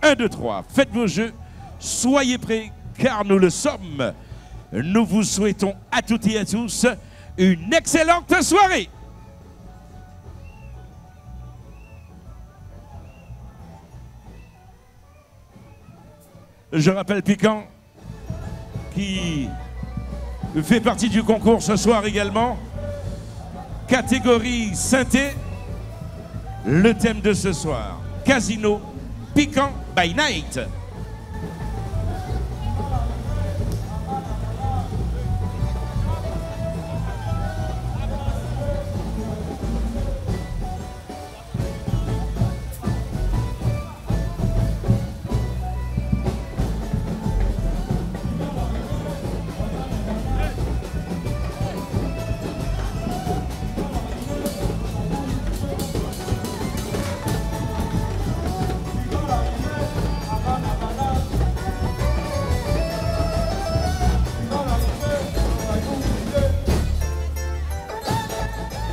1, 2, 3, faites vos jeux, soyez prêts car nous le sommes. Nous vous souhaitons à toutes et à tous une excellente soirée. Je rappelle Piquant qui fait partie du concours ce soir également. Catégorie synthé. Le thème de ce soir, Casino Piquant by Night.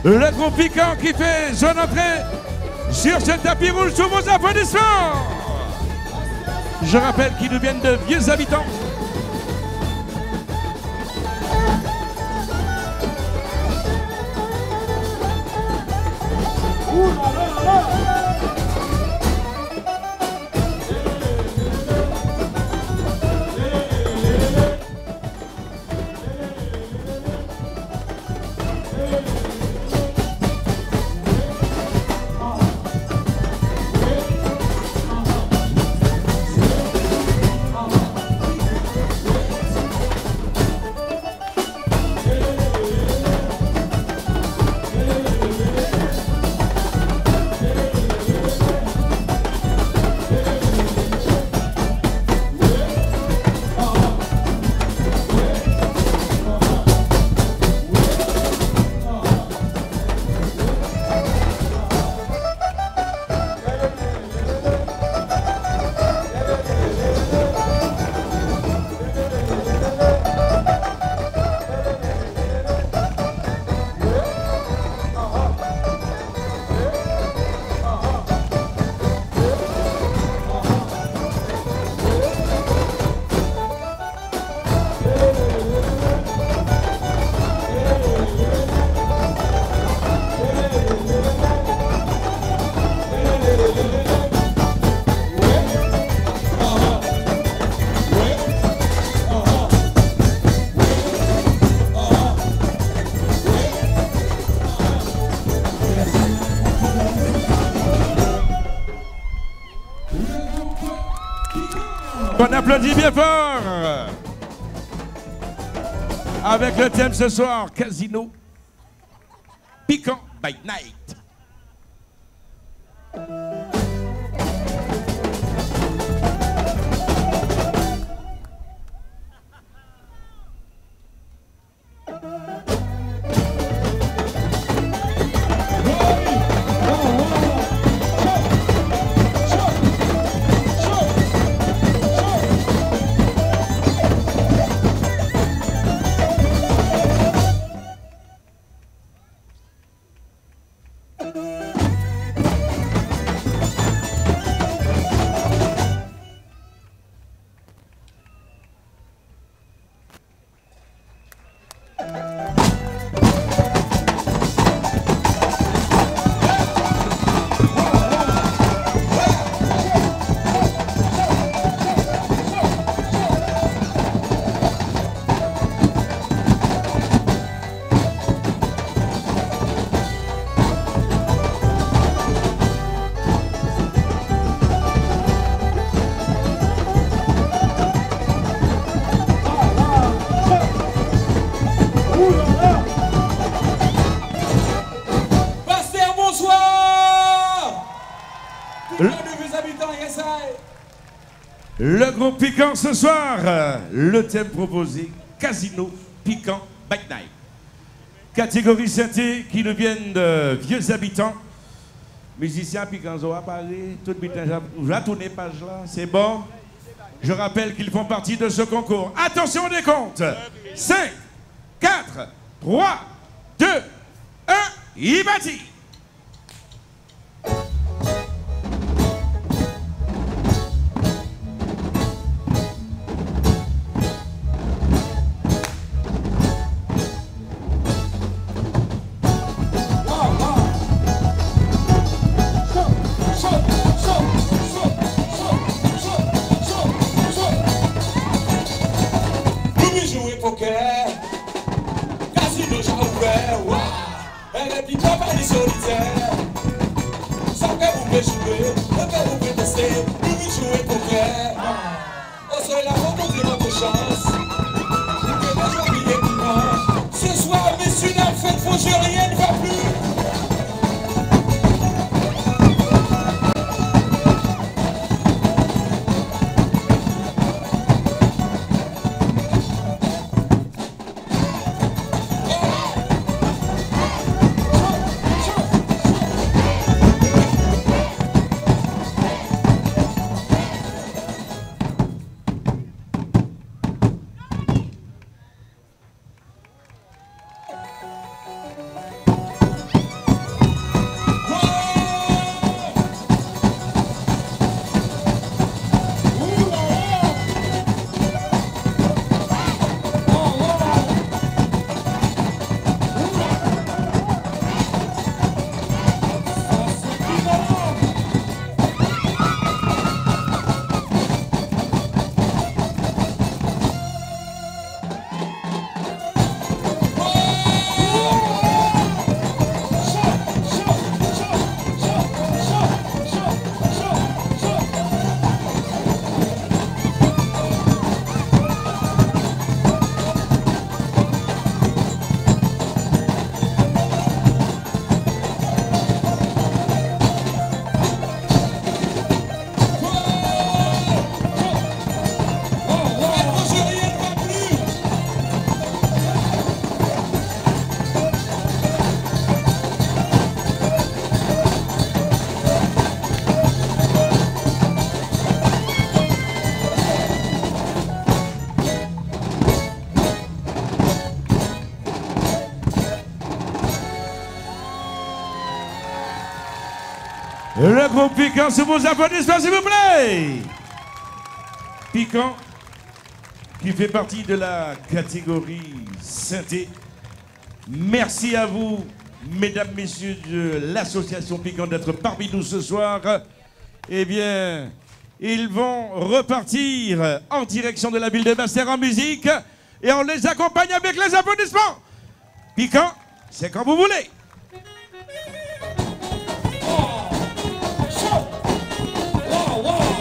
Le groupe piquant qui fait son entrée sur ce tapis rouge sous vos applaudissements. Je rappelle qu'ils nous viennent de vieux habitants. Applaudit bien fort. Avec le thème ce soir, Casino Le groupe Piquant ce soir, euh, le thème proposé, Casino Piquant by Night. Catégorie synthé qui nous viennent de vieux habitants. Musiciens Picanzo à Paris, tout le tourner page là, c'est bon. Je rappelle qu'ils font partie de ce concours. Attention des comptes. 5, 4, 3, 2, 1, y Piquant, sous vos applaudissements, s'il vous plaît. Piquant, qui fait partie de la catégorie synthé. Merci à vous, mesdames, messieurs de l'association Piquant, d'être parmi nous ce soir. Eh bien, ils vont repartir en direction de la ville de Master en musique et on les accompagne avec les applaudissements. Piquant, c'est quand vous voulez. Nous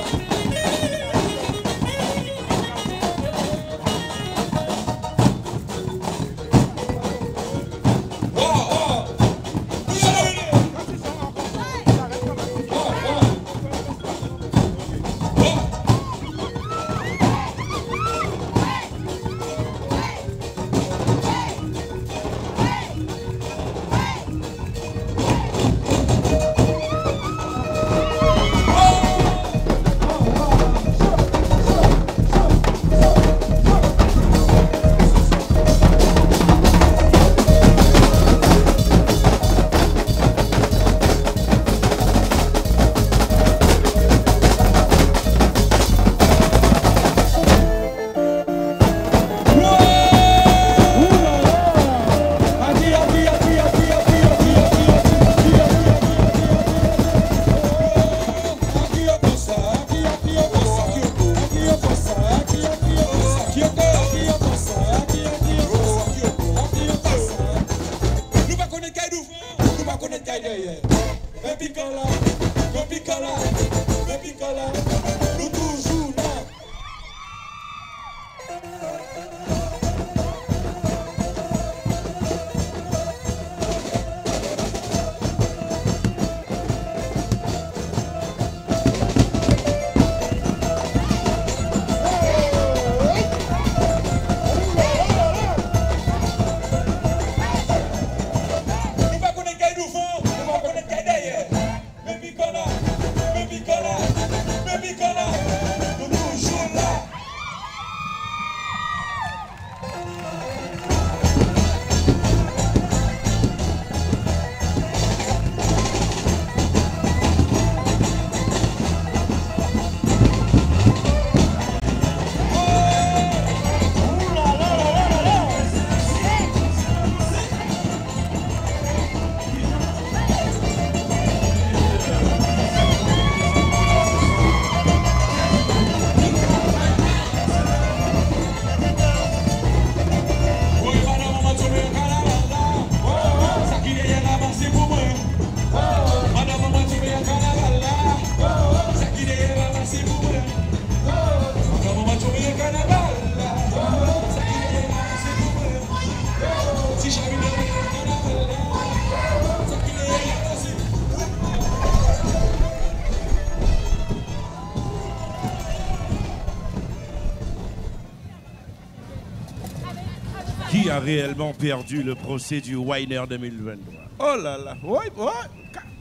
réellement perdu le procès du Weiner 2023 Oh là là, oui, oui,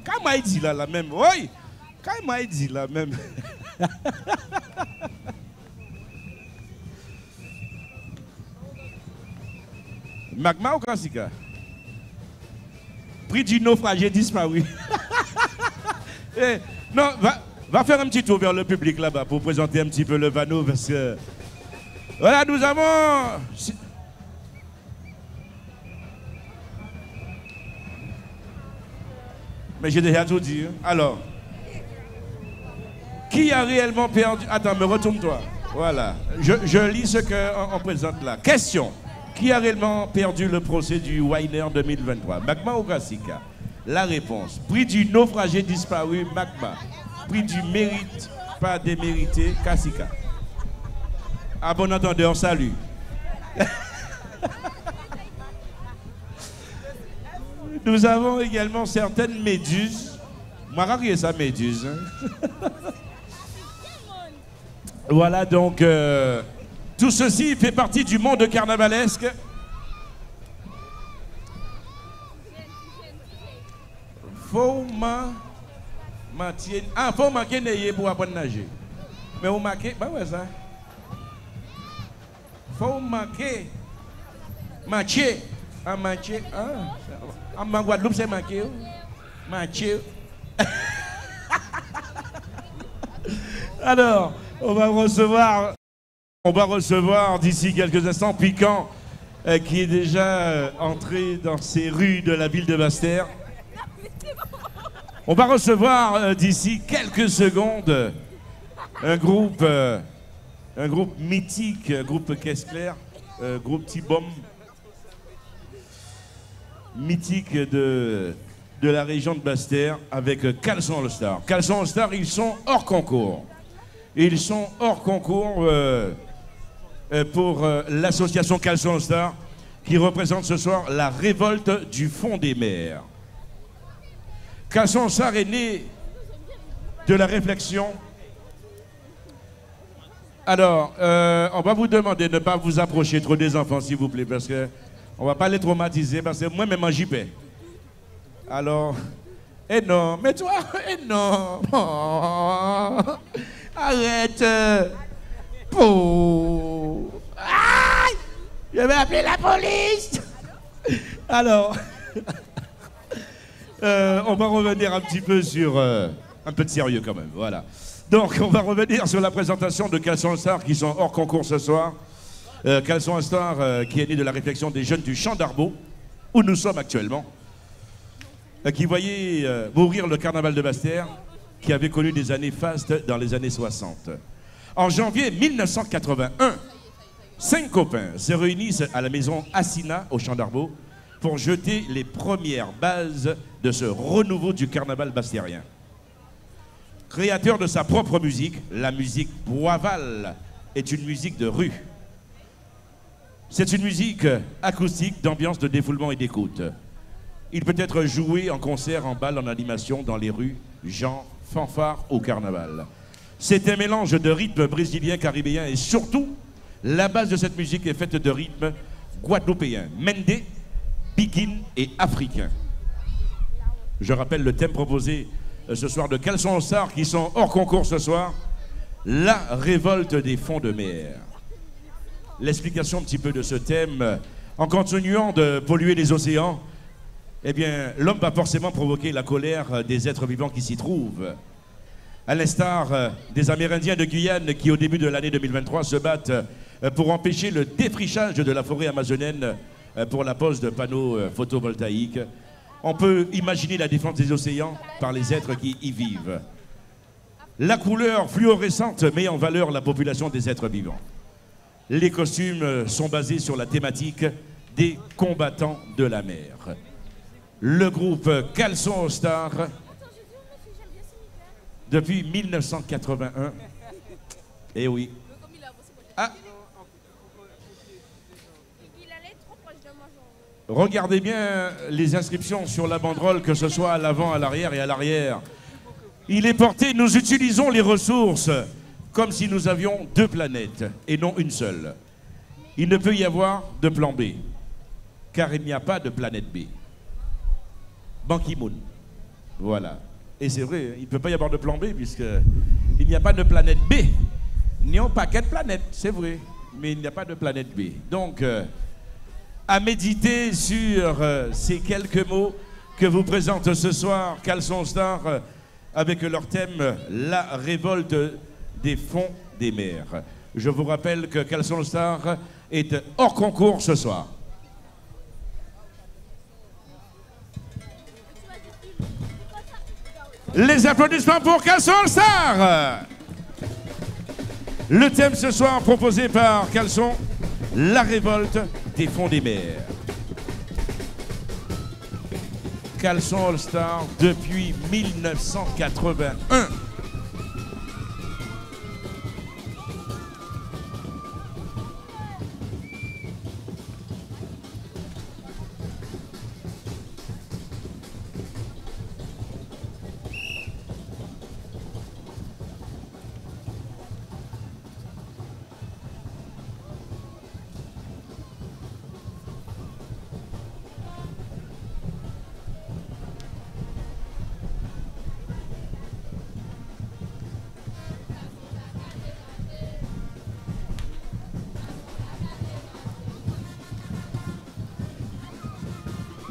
quand m'a dit là, la même, oui, quand m'a dit là même. [LAUGHS] Magma ou Kassika Prix du naufragé disparu. [LAUGHS] Eh, non, va, va faire un petit tour vers le public là-bas pour présenter un petit peu le Vano parce que. Voilà, nous avons. Mais j'ai déjà tout dit. hein. Alors, qui a réellement perdu? Attends, mais retourne-toi. Voilà. Je, lis ce qu'on on présente là. Question. Qui a réellement perdu le procès du Weiner 2023 Magma ou Kassika La réponse. Prix du naufragé disparu, Magma. Prix du mérite pas démérité, Kassika. À bon entendeur, salut. [LAUGHS] Nous avons également certaines méduses. Moi, regardez ça, méduse. hein. [LAUGHS] voilà donc. euh, tout ceci fait partie du monde carnavalesque. Faut ma. Mathieu. Ah, faut manquer n'ayez pour apprendre à nager. Mais vous marquez. Bah ouais, ça. Faut manquer. Mathieu. Ah, Mathieu. Ah, Guadeloupe, c'est. [LAUGHS] Alors, on va recevoir, d'ici quelques instants Piquant, euh, qui est déjà euh, entré dans ces rues de la ville de Bastère. On va recevoir euh, d'ici quelques secondes un groupe, un groupe mythique, un groupe Caisse Claire, groupe T-Bomb, mythique de, de la région de Bastère avec Caleçon All Star. Caleçon All Star, ils sont hors concours. Ils sont hors concours euh, euh, pour euh, l'association Caleçon All Star qui représente ce soir la révolte du fond des mers. Caleçon All Star est né de la réflexion. Alors, on va vous demander de ne pas vous approcher trop des enfants, s'il vous plaît, parce que on va pas les traumatiser, parce que moi-même, j'y paie. Alors, eh non, mais toi, [LAUGHS] eh non. [LAUGHS] Arrête. Oh. Aïe, je vais appeler la police. [LAUGHS] Alors, euh, on va revenir un petit peu sur euh, un peu de sérieux quand même, voilà. Donc, on va revenir sur la présentation de Caleçon Star qui sont hors concours ce soir. Euh, Caleçon Star euh, qui est né de la réflexion des jeunes du Champ d'Arbeau, où nous sommes actuellement euh, qui voyait euh, mourir le carnaval de Bastère, qui avait connu des années fastes dans les années 60. En janvier 1981, cinq copains se réunissent à la maison Assina au Champ d'Arbeau pour jeter les premières bases de ce renouveau du carnaval bastérien. Créateur de sa propre musique, la musique Boival est une musique de rue. C'est une musique acoustique d'ambiance de défoulement et d'écoute. Il peut être joué en concert, en bal, en animation, dans les rues, genre fanfare au carnaval. C'est un mélange de rythmes brésiliens, caribéens et surtout, la base de cette musique est faite de rythmes guadeloupéens, mendé, pikin et africains. Je rappelle le thème proposé euh, ce soir de Caleçon Star qui sont hors concours ce soir. La révolte des fonds de mer. L'explication un petit peu de ce thème, en continuant de polluer les océans, eh bien, l'homme va forcément provoquer la colère des êtres vivants qui s'y trouvent. À l'instar euh, des Amérindiens de Guyane qui, au début de l'année 2023, se battent euh, pour empêcher le défrichage de la forêt amazonienne euh, pour la pose de panneaux photovoltaïques. On peut imaginer la défense des océans par les êtres qui y vivent. La couleur fluorescente met en valeur la population des êtres vivants. Les costumes euh, sont basés sur la thématique des combattants de la mer. Le groupe Caleçon Star, depuis 1981. Eh oui. Ah. Regardez bien les inscriptions sur la banderole, que ce soit à l'avant, à l'arrière et à l'arrière. Il est porté, nous utilisons les ressources comme si nous avions deux planètes et non une seule. Il ne peut y avoir de plan B, car il n'y a pas de planète B. Ban Ki-moon. Voilà. Et c'est vrai, il ne peut pas y avoir de plan B, puisque il n'y a pas de planète B. Ni un paquet de planètes, c'est vrai, mais il n'y a pas de planète B. Donc, euh, à méditer sur euh, ces quelques mots que vous présente ce soir Caleçon Star euh, avec leur thème La révolte des fonds des mers. Je vous rappelle que Caleçon Star est hors concours ce soir. Les applaudissements pour Caleçon Star Le thème ce soir proposé par Caleçon, La révolte des fonds des mers. Caleçon All Star depuis 1981.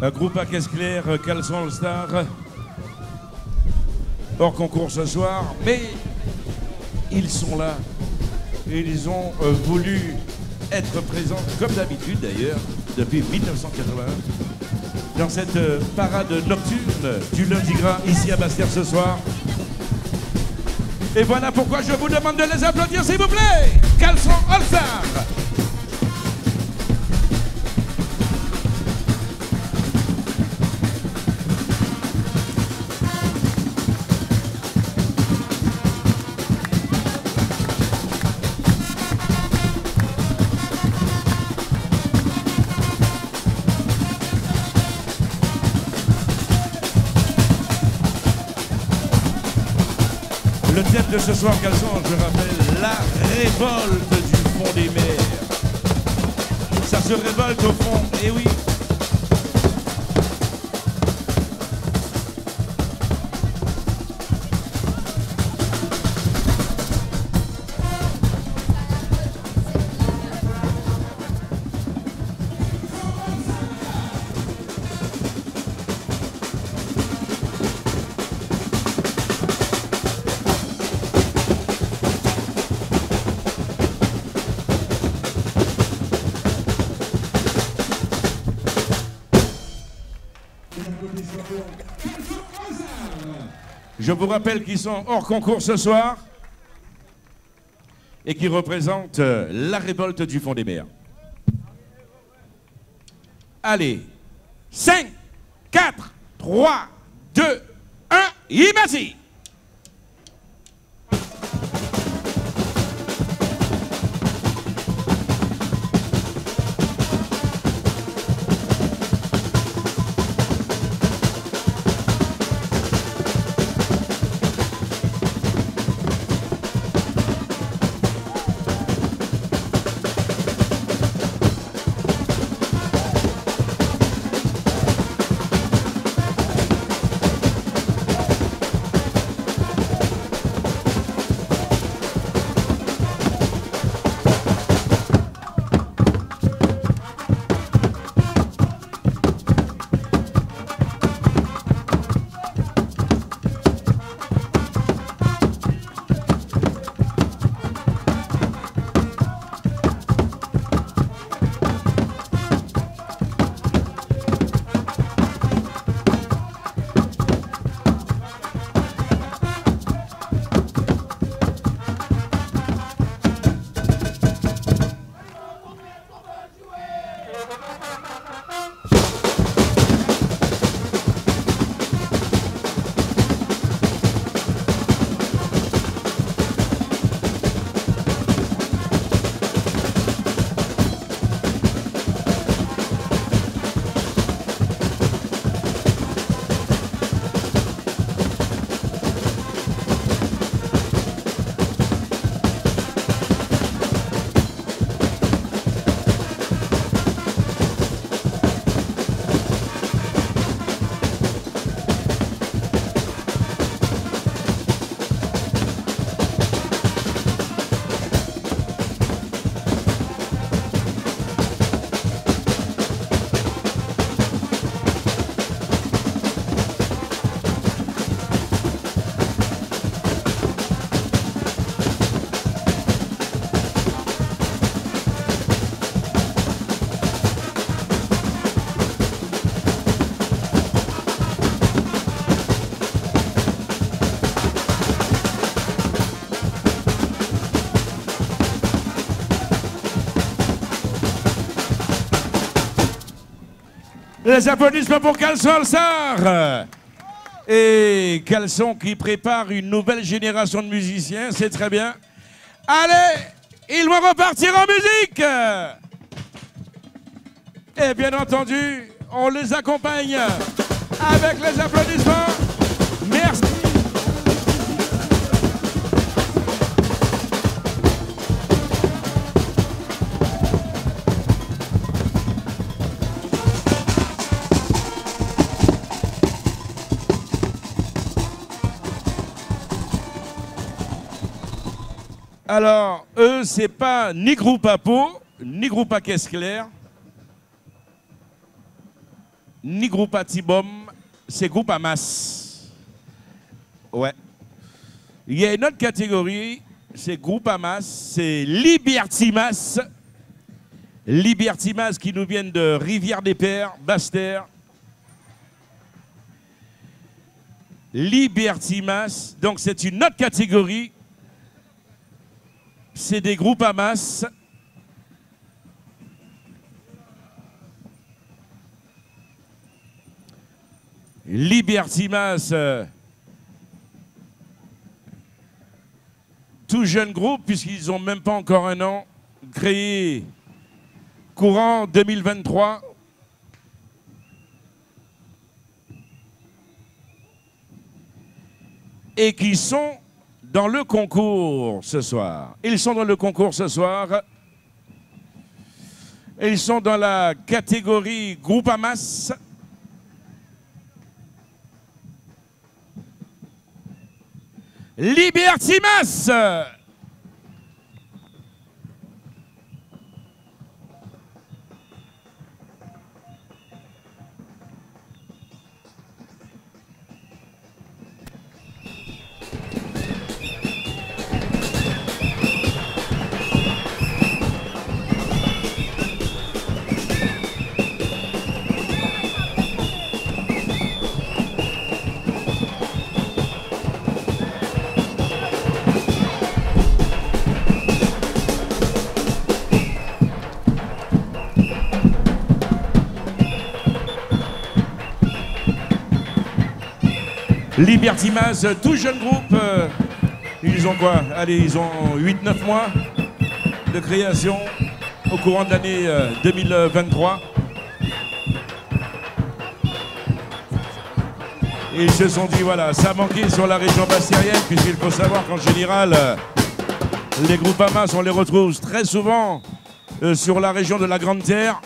Groupe à caisse claire, Caleçon All Star. Hors concours ce soir, mais ils sont là. Et ils ont euh, voulu être présents, comme d'habitude d'ailleurs, depuis 1981, dans cette euh, parade nocturne du lundi gras ici à Bastère ce soir. Et voilà pourquoi je vous demande de les applaudir, s'il vous plaît. Caleçon All-Star. Le de ce soir, Caleçon, je rappelle, la révolte du fond des mers. Ça se révolte au fond, et oui. Vous rappelle qu'ils sont hors concours ce soir et qui représentent euh, la révolte du fond des mers. Allez, Les applaudissements pour Caleçon Sar Et Caleçon qui prépare une nouvelle génération de musiciens, c'est très bien. Allez, ils vont repartir en musique Et bien entendu, on les accompagne avec les applaudissements. Alors, eux, c'est pas ni groupe à peau, ni groupe à caisse claire, ni groupe à Tibom, c'est groupe à masse. Ouais. Il y a une autre catégorie c'est Groupamas, c'est Libertimas. Libertimas qui nous viennent de Rivière-des-Pères, Basse-Terre. Libertimas, donc c'est une autre catégorie. C'est des groupes à masse. Libertimas, euh, tout jeune groupe, puisqu'ils n'ont même pas encore un an, créé courant 2023. Et qui sont dans le concours ce soir. Ils sont dans le concours ce soir. Ils sont dans la catégorie groupe à masse. Libertimas Libertimas, tout jeune groupe. euh, Ils ont quoi? Allez, ils ont 8-9 mois de création au courant de l'année euh, 2023. Et ils se sont dit, voilà, ça manquait sur la région bastérienne, puisqu'il faut savoir qu'en général, euh, les groupes Hamas, on les retrouve très souvent euh, sur la région de la Grande Terre.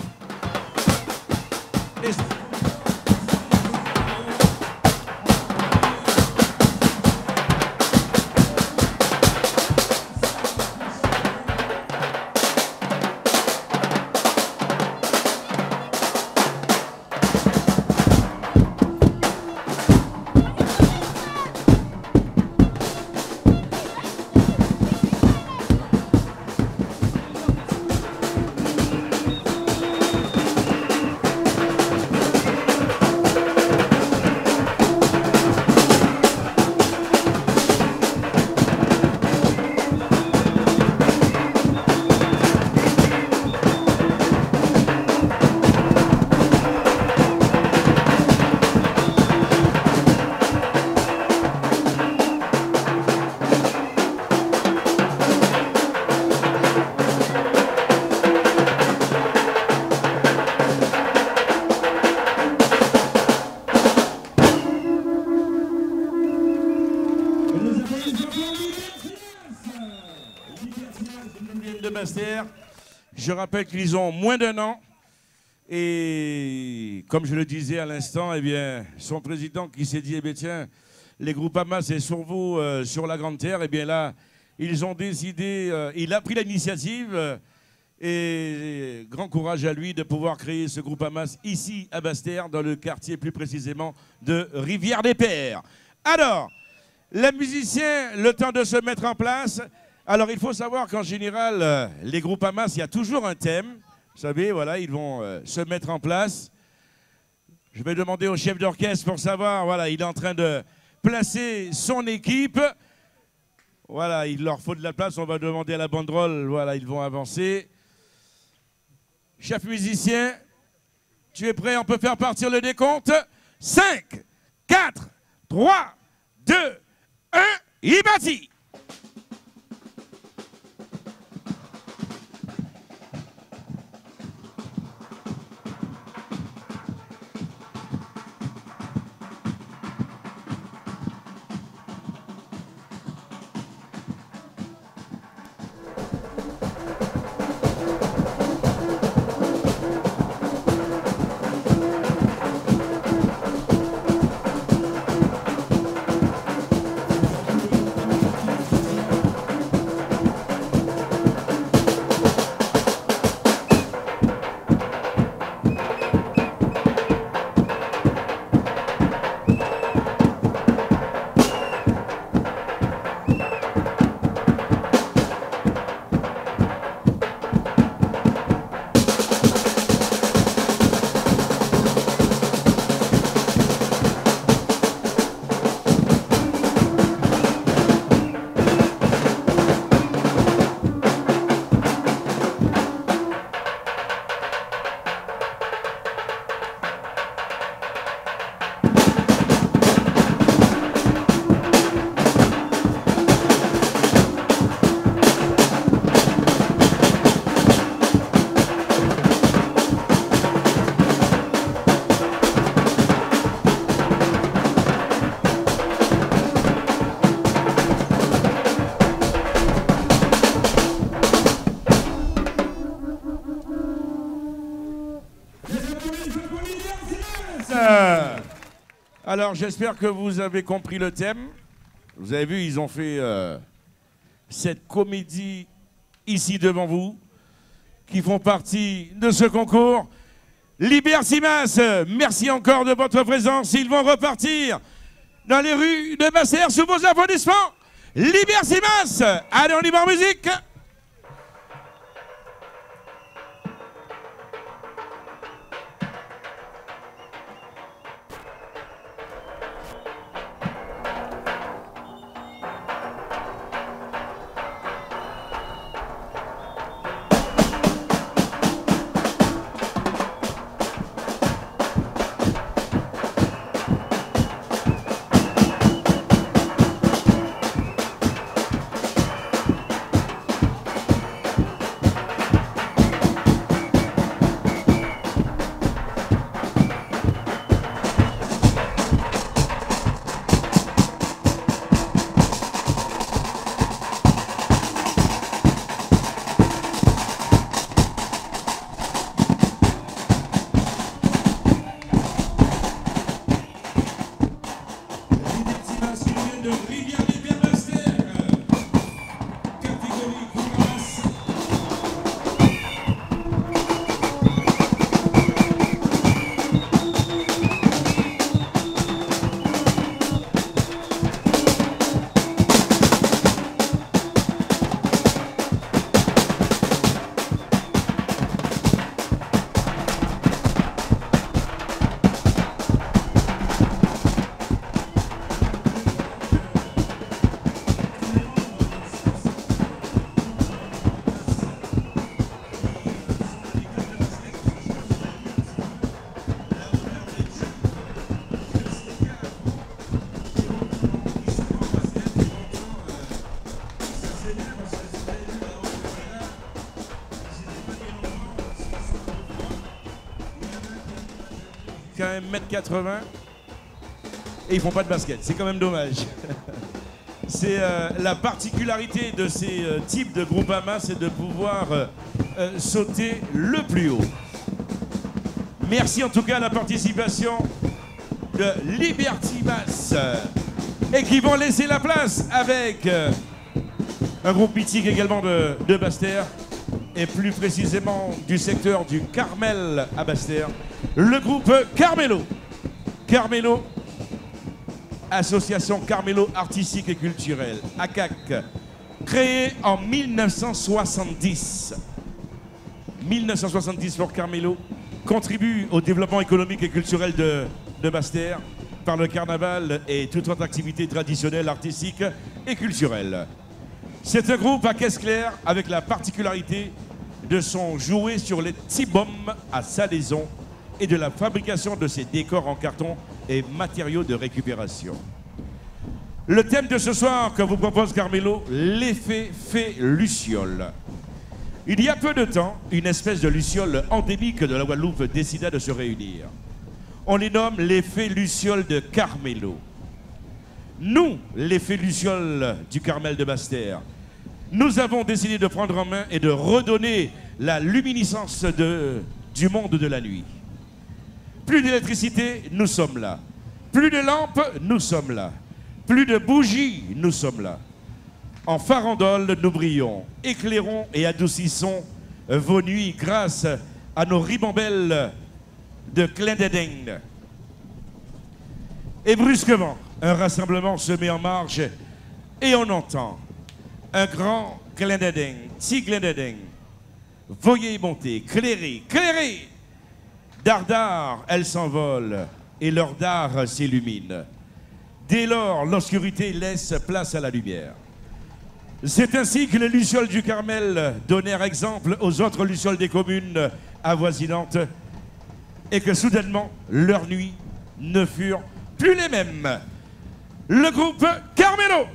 Je rappelle qu'ils ont moins d'un an. Et comme je le disais à l'instant, eh son président qui s'est dit, eh bien, tiens, les groupes Hamas, c'est sur vous, euh, sur la Grande Terre, eh bien là, ils ont décidé, euh, il a pris l'initiative, euh, et grand courage à lui de pouvoir créer ce groupe Hamas ici à Bastère, dans le quartier plus précisément de Rivière-des-Pères. Alors, les musiciens, le temps de se mettre en place. Alors, il faut savoir qu'en général, euh, les groupes Hamas, il y a toujours un thème. Vous savez, voilà, ils vont euh, se mettre en place. Je vais demander au chef d'orchestre pour savoir, voilà, il est en train de placer son équipe. Voilà, il leur faut de la place, on va demander à la banderole, voilà, ils vont avancer. Chef musicien, tu es prêt? On peut faire partir le décompte 5, 4, 3, 2, 1, il Alors j'espère que vous avez compris le thème. Vous avez vu, ils ont fait euh, cette comédie ici devant vous, qui font partie de ce concours. Libertimas, merci encore de votre présence. Ils vont repartir dans les rues de Basser sous vos applaudissements. Libertimas, allez on y va en musique. 80 et ils font pas de basket. C'est quand même dommage. [LAUGHS] c'est euh, la particularité de ces euh, types de groupama, c'est de pouvoir euh, sauter le plus haut. Merci en tout cas à la participation de Liberty Bass et qui vont laisser la place avec un groupe mythique également de, de Bastère et plus précisément du secteur du Carmel à Bastère, le groupe Carmelo. Carmelo, Association Carmelo Artistique et Culturelle, ACAC, créée en 1970. 1970 pour Carmelo, contribue au développement économique et culturel de, de Bastère par le carnaval et toute autre activité traditionnelle, artistique et culturelle. C'est un groupe à caisse claire avec la particularité de son jouet sur les Tibom à salaison et de la fabrication de ses décors en carton et matériaux de récupération. Le thème de ce soir que vous propose Carmelo, l'effet fait Luciole. Il y a peu de temps, une espèce de luciole endémique de la Guadeloupe décida de se réunir. On les nomme l'effet luciole de Carmelo. Nous, l'effet luciole du Carmel de Bastère, nous avons décidé de prendre en main et de redonner la luminescence de- du monde de la nuit. Plus d'électricité, nous sommes là. Plus de lampes, nous sommes là. Plus de bougies, nous sommes là. En farandole, nous brillons, éclairons et adoucissons vos nuits grâce à nos ribambelles de clin d'Éden. Et brusquement, un rassemblement se met en marche et on entend un grand clin d'Éden, petit clin d'Éden. Voyez monter, clairer, clairer. Dardard, elles s'envolent et leur dard s'illumine. Dès lors, l'obscurité laisse place à la lumière. C'est ainsi que les lucioles du Carmel donnèrent exemple aux autres lucioles des communes avoisinantes et que soudainement, leurs nuits ne furent plus les mêmes. Le groupe Carmelo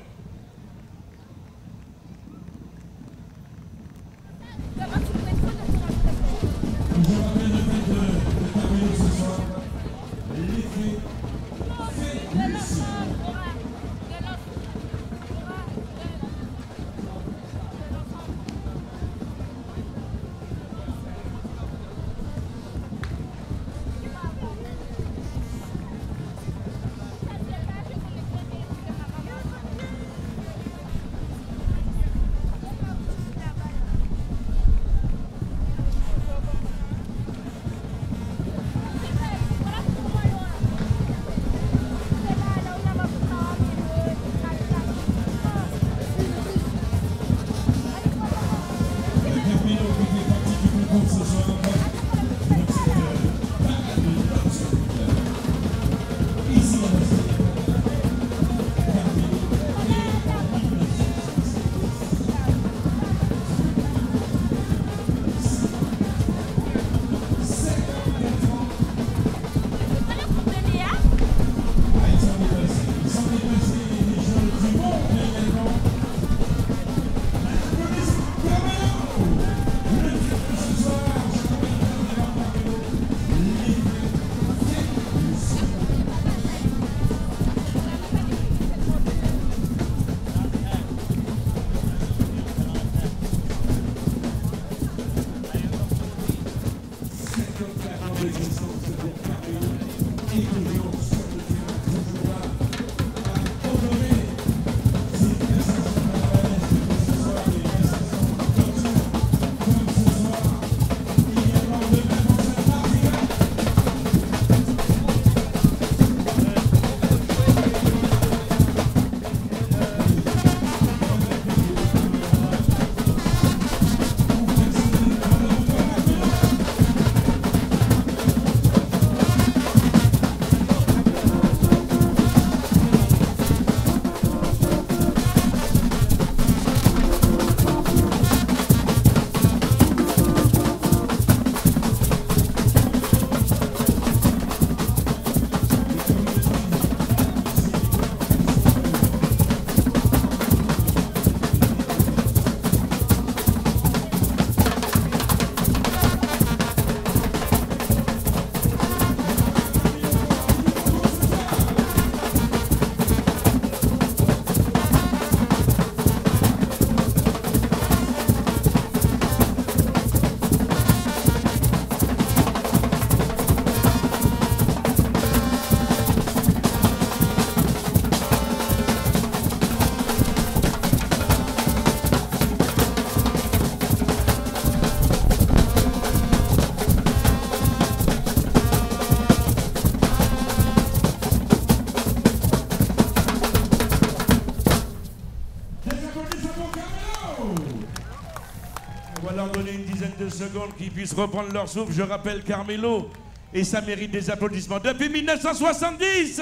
qu'ils puissent reprendre leur souffle. Je rappelle Carmelo et ça mérite des applaudissements. Depuis 1970,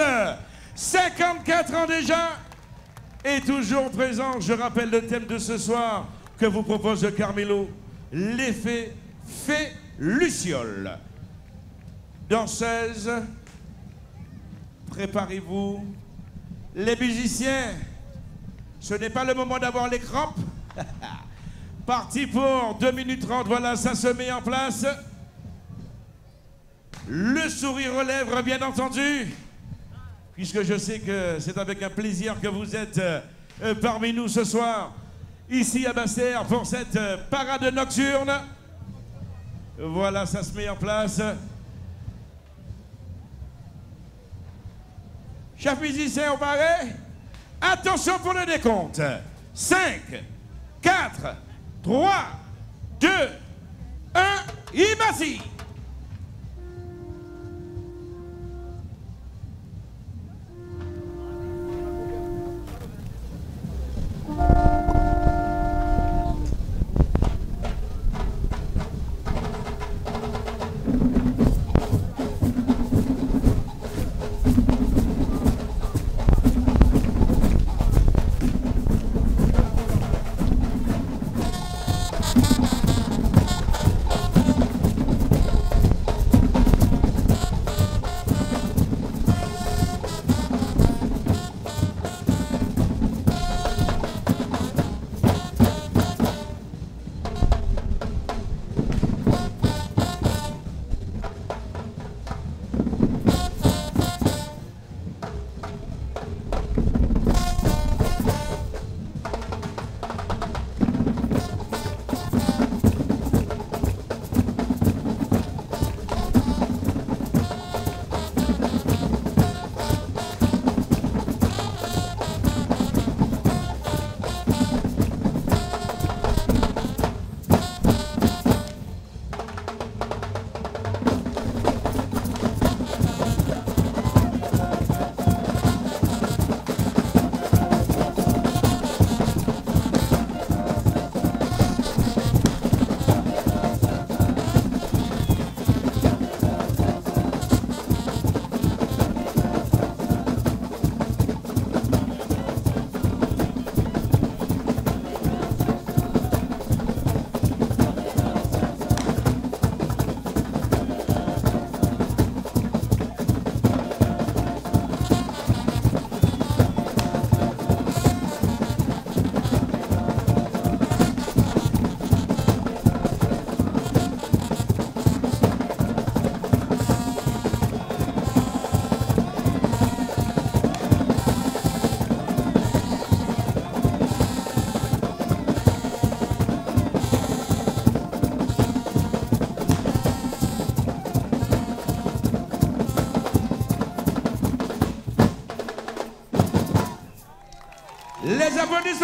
54 ans déjà, et toujours présent. Je rappelle le thème de ce soir que vous propose Carmelo, l'effet fait Luciole. Danseuse, préparez-vous. Les musiciens, ce n'est pas le moment d'avoir les crampes. [LAUGHS] Parti pour 2 minutes 30, voilà, ça se met en place. Le sourire aux lèvres, bien entendu, puisque je sais que c'est avec un plaisir que vous êtes euh, parmi nous ce soir, ici à Basser, pour cette euh, parade nocturne. Voilà, ça se met en place. Chef musicien, on paraît Attention pour le décompte. 5, 4, 3, 2, 1, Imasi.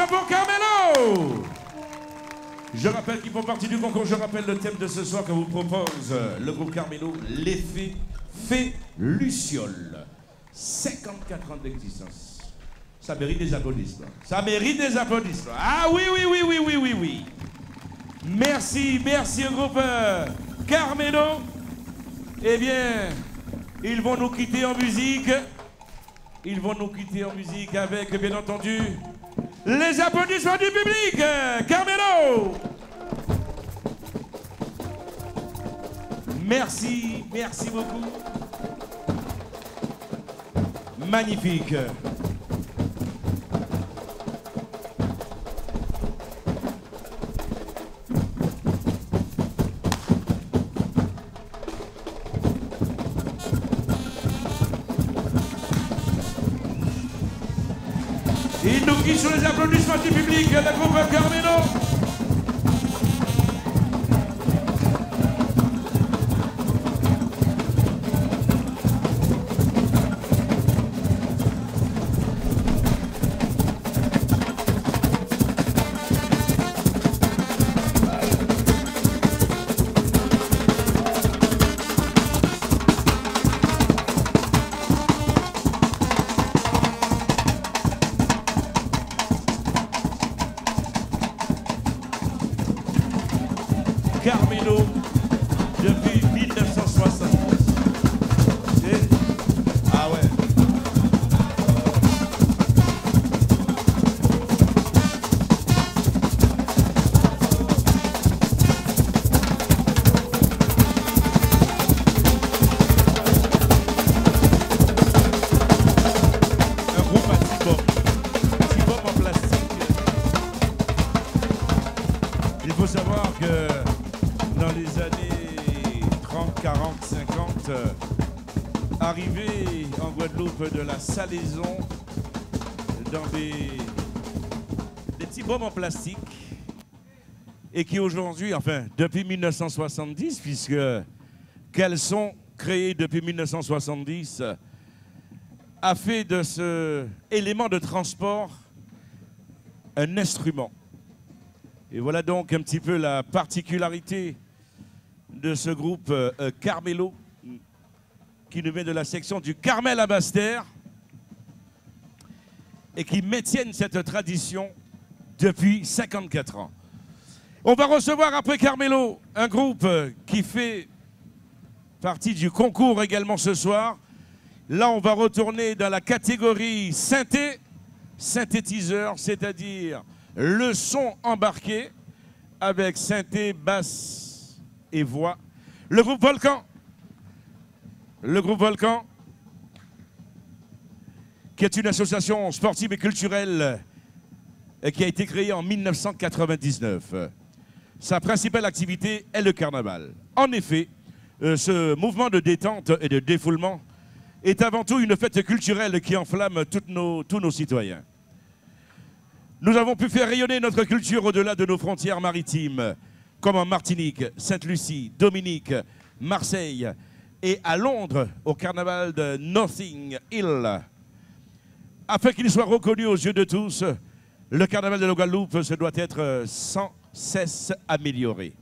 Applaudissements pour Carmelo Je rappelle qu'ils font partie du concours. Je rappelle le thème de ce soir que vous propose le groupe Carmelo, l'effet fait Luciole. 54 ans d'existence. Ça mérite des applaudissements. Ça mérite des applaudissements. Ah oui, oui, oui, oui, oui, oui, oui. Merci, merci au groupe euh, Carmelo. Eh bien, ils vont nous quitter en musique. Ils vont nous quitter en musique avec, bien entendu, les applaudissements du public. Carmelo. Merci, merci beaucoup. Magnifique. Quitte sur les applaudissements du public, le groupe Carmelo. Salaison dans des, petits baumes en plastique et qui aujourd'hui, enfin depuis 1970, puisque qu'elles sont créées depuis 1970, a fait de ce élément de transport un instrument. Et voilà donc un petit peu la particularité de ce groupe euh, Carmelo, qui nous vient de la section du Carmel à Bastère et qui maintiennent cette tradition depuis 54 ans. On va recevoir après Carmelo un groupe euh, qui fait partie du concours également ce soir. Là, on va retourner dans la catégorie synthé, synthétiseur, c'est-à-dire le son embarqué avec synthé, basse et voix. Le groupe Volcan. Le groupe Volcan, qui est une association sportive et culturelle euh, qui a été créée en 1999. Sa principale activité est le carnaval. En effet, euh, ce mouvement de détente et de défoulement est avant tout une fête culturelle qui enflamme nos- tous nos citoyens. Nous avons pu faire rayonner notre culture au-delà de nos frontières maritimes, comme en Martinique, Sainte-Lucie, Dominique, Marseille et à Londres, au carnaval de Nothing Hill. Afin qu'il soit reconnu aux yeux de tous, le carnaval de la Guadeloupe se doit être sans cesse amélioré.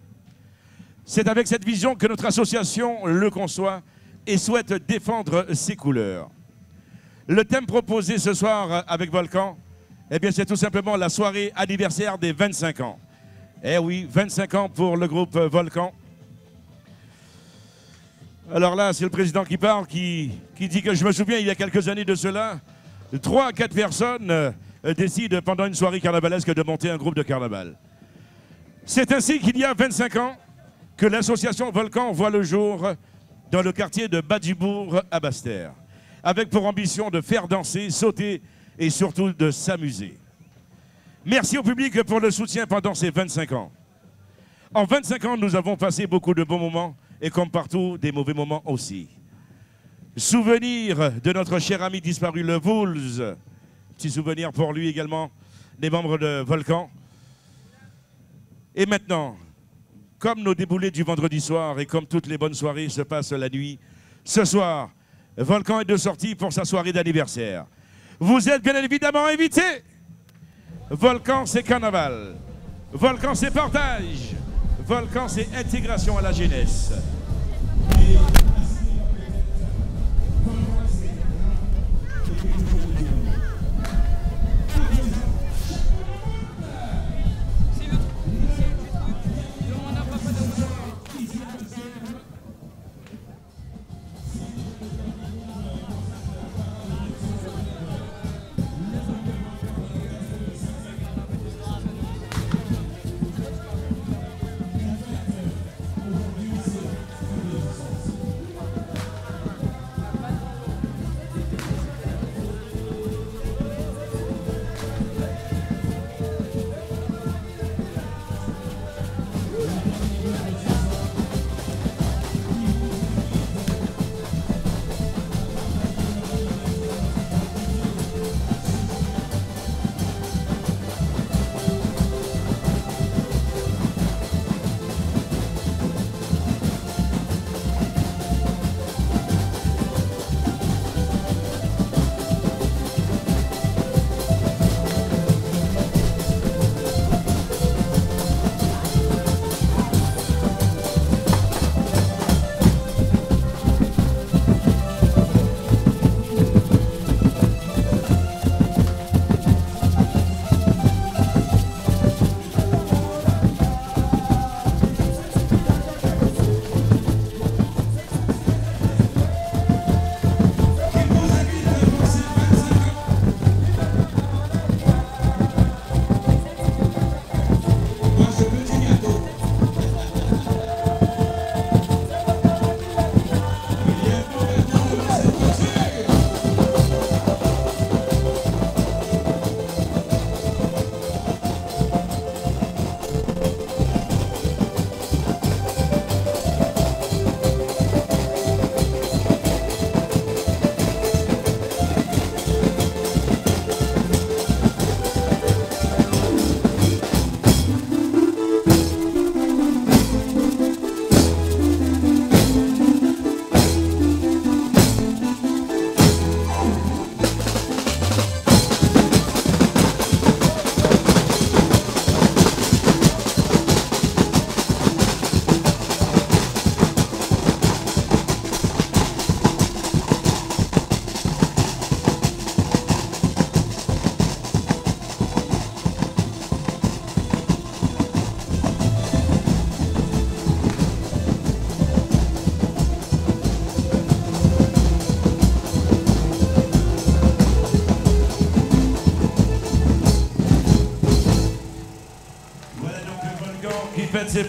C'est avec cette vision que notre association le conçoit et souhaite défendre ses couleurs. Le thème proposé ce soir avec Volcan, eh c'est tout simplement la soirée anniversaire des 25 ans. Eh oui, 25 ans pour le groupe Volcan. Alors là, c'est le président qui parle, qui dit que je me souviens, il y a quelques années de cela, trois à quatre personnes euh, décident pendant une soirée carnavalesque de monter un groupe de carnaval. C'est ainsi qu'il y a 25 ans que l'association Volcan voit le jour dans le quartier de Badibourg à Bastère, avec pour ambition de faire danser, sauter et surtout de s'amuser. Merci au public pour le soutien pendant ces 25 ans. En 25 ans, nous avons passé beaucoup de bons moments et comme partout, des mauvais moments aussi. Souvenir de notre cher ami disparu, le Vouls. Petit souvenir pour lui également, des membres de Volcan. Et maintenant, comme nos déboulés du vendredi soir et comme toutes les bonnes soirées se passent la nuit, ce soir, Volcan est de sortie pour sa soirée d'anniversaire. Vous êtes bien évidemment invités. Volcan, c'est carnaval. Volcan, c'est partage. Volcan, c'est intégration à la jeunesse.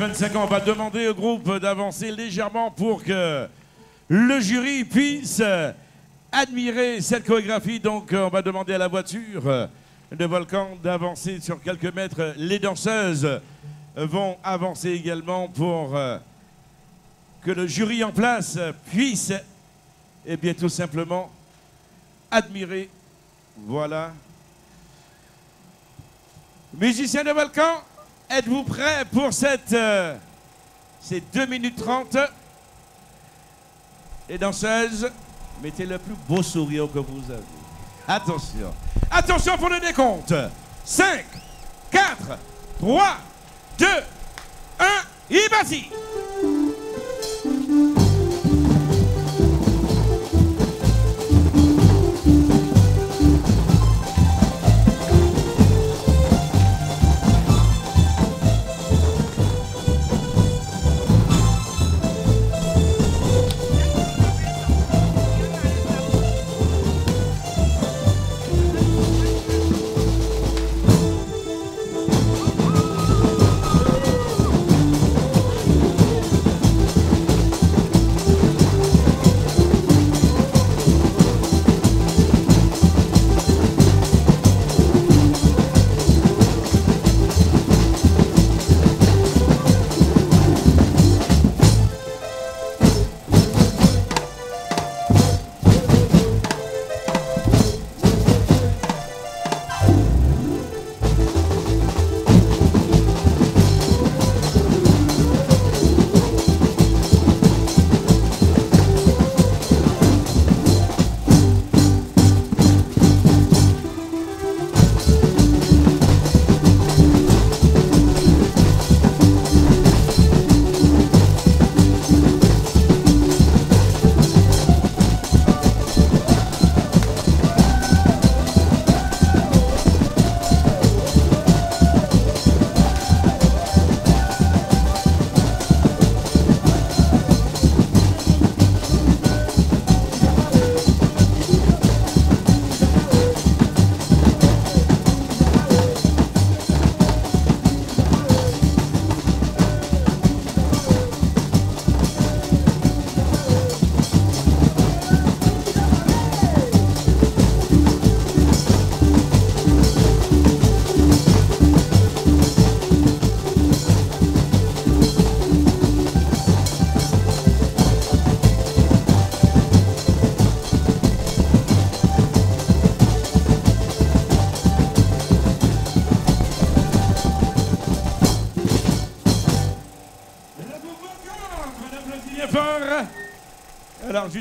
25 ans. On va demander au groupe d'avancer légèrement pour que le jury puisse admirer cette chorégraphie. Donc, on va demander à la voiture de Volcan d'avancer sur quelques mètres. Les danseuses vont avancer également pour euh, que le jury en place puisse, et bien, tout simplement admirer. Voilà. Musiciens de Volcan, êtes-vous prêts pour cette, euh, ces 2 minutes 30 Les danseuses, mettez le plus beau sourire que vous avez. Attention. Attention pour le décompte. 5, 4, 3, 2, 1, et vas-y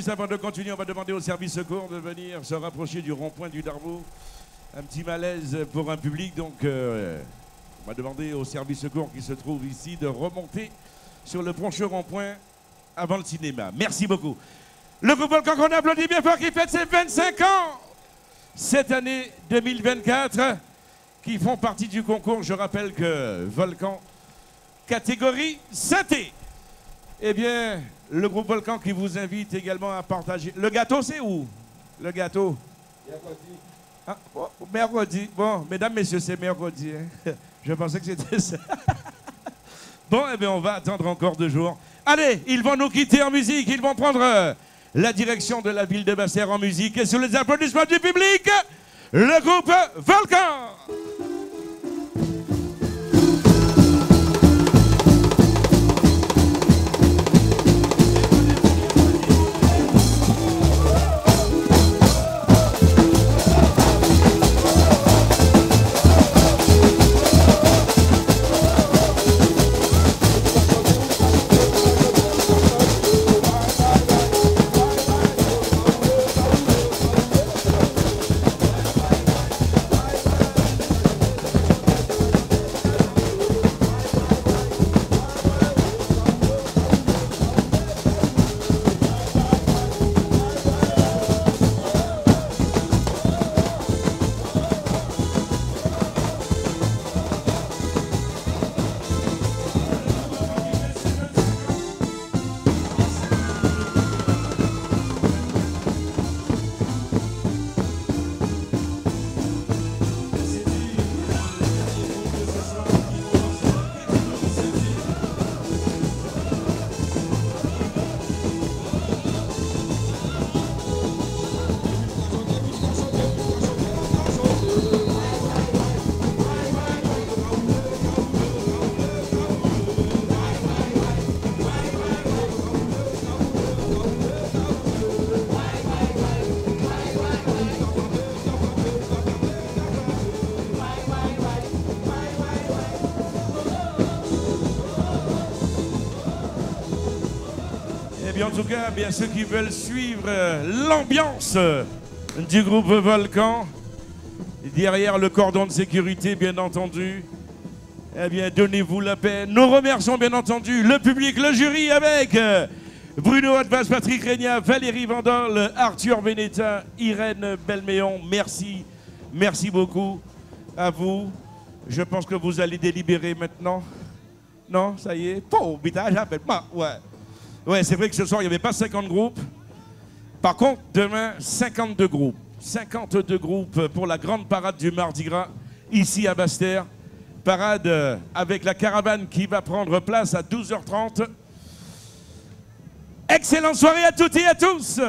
avant de continuer, on va demander au service secours de venir se rapprocher du rond-point du Darbo. Un petit malaise pour un public, donc euh, on va demander au service secours qui se trouve ici de remonter sur le prochain rond-point avant le cinéma. Merci beaucoup. Le groupe Volcan qu'on applaudit bien fort qui fête ses 25 ans cette année 2024 qui font partie du concours. Je rappelle que Volcan, catégorie synthé. Eh bien, le groupe Volcan qui vous invite également à partager. Le gâteau, c'est où? Le gâteau ah, bon, mercredi. Bon, mesdames, messieurs, c'est mercredi. hein. [LAUGHS] Je pensais que c'était ça. [LAUGHS] bon, eh bien, on va attendre encore deux jours. Allez, ils vont nous quitter en musique. Ils vont prendre euh, la direction de la ville de Basser en musique. Et sur les applaudissements du public, le groupe Volcan. Cas, bien ceux qui veulent suivre euh, l'ambiance euh, du groupe Volcan, derrière le cordon de sécurité, bien entendu, eh bien, donnez-vous la paix. Nous remercions bien entendu le public, le jury avec euh, Bruno Advas, Patrick Régnat, Valérie Vandol, Arthur Veneta, Irène Belméon. Merci, merci beaucoup à vous. Je pense que vous allez délibérer maintenant. Non, ça y est. Moi. Ouais. Ouais, c'est vrai que ce soir, il n'y avait pas 50 groupes. Par contre, demain, 52 groupes. 52 groupes pour la grande parade du Mardi Gras, ici à Bastère. Parade euh, avec la caravane qui va prendre place à 12h30. Excellente soirée à toutes et à tous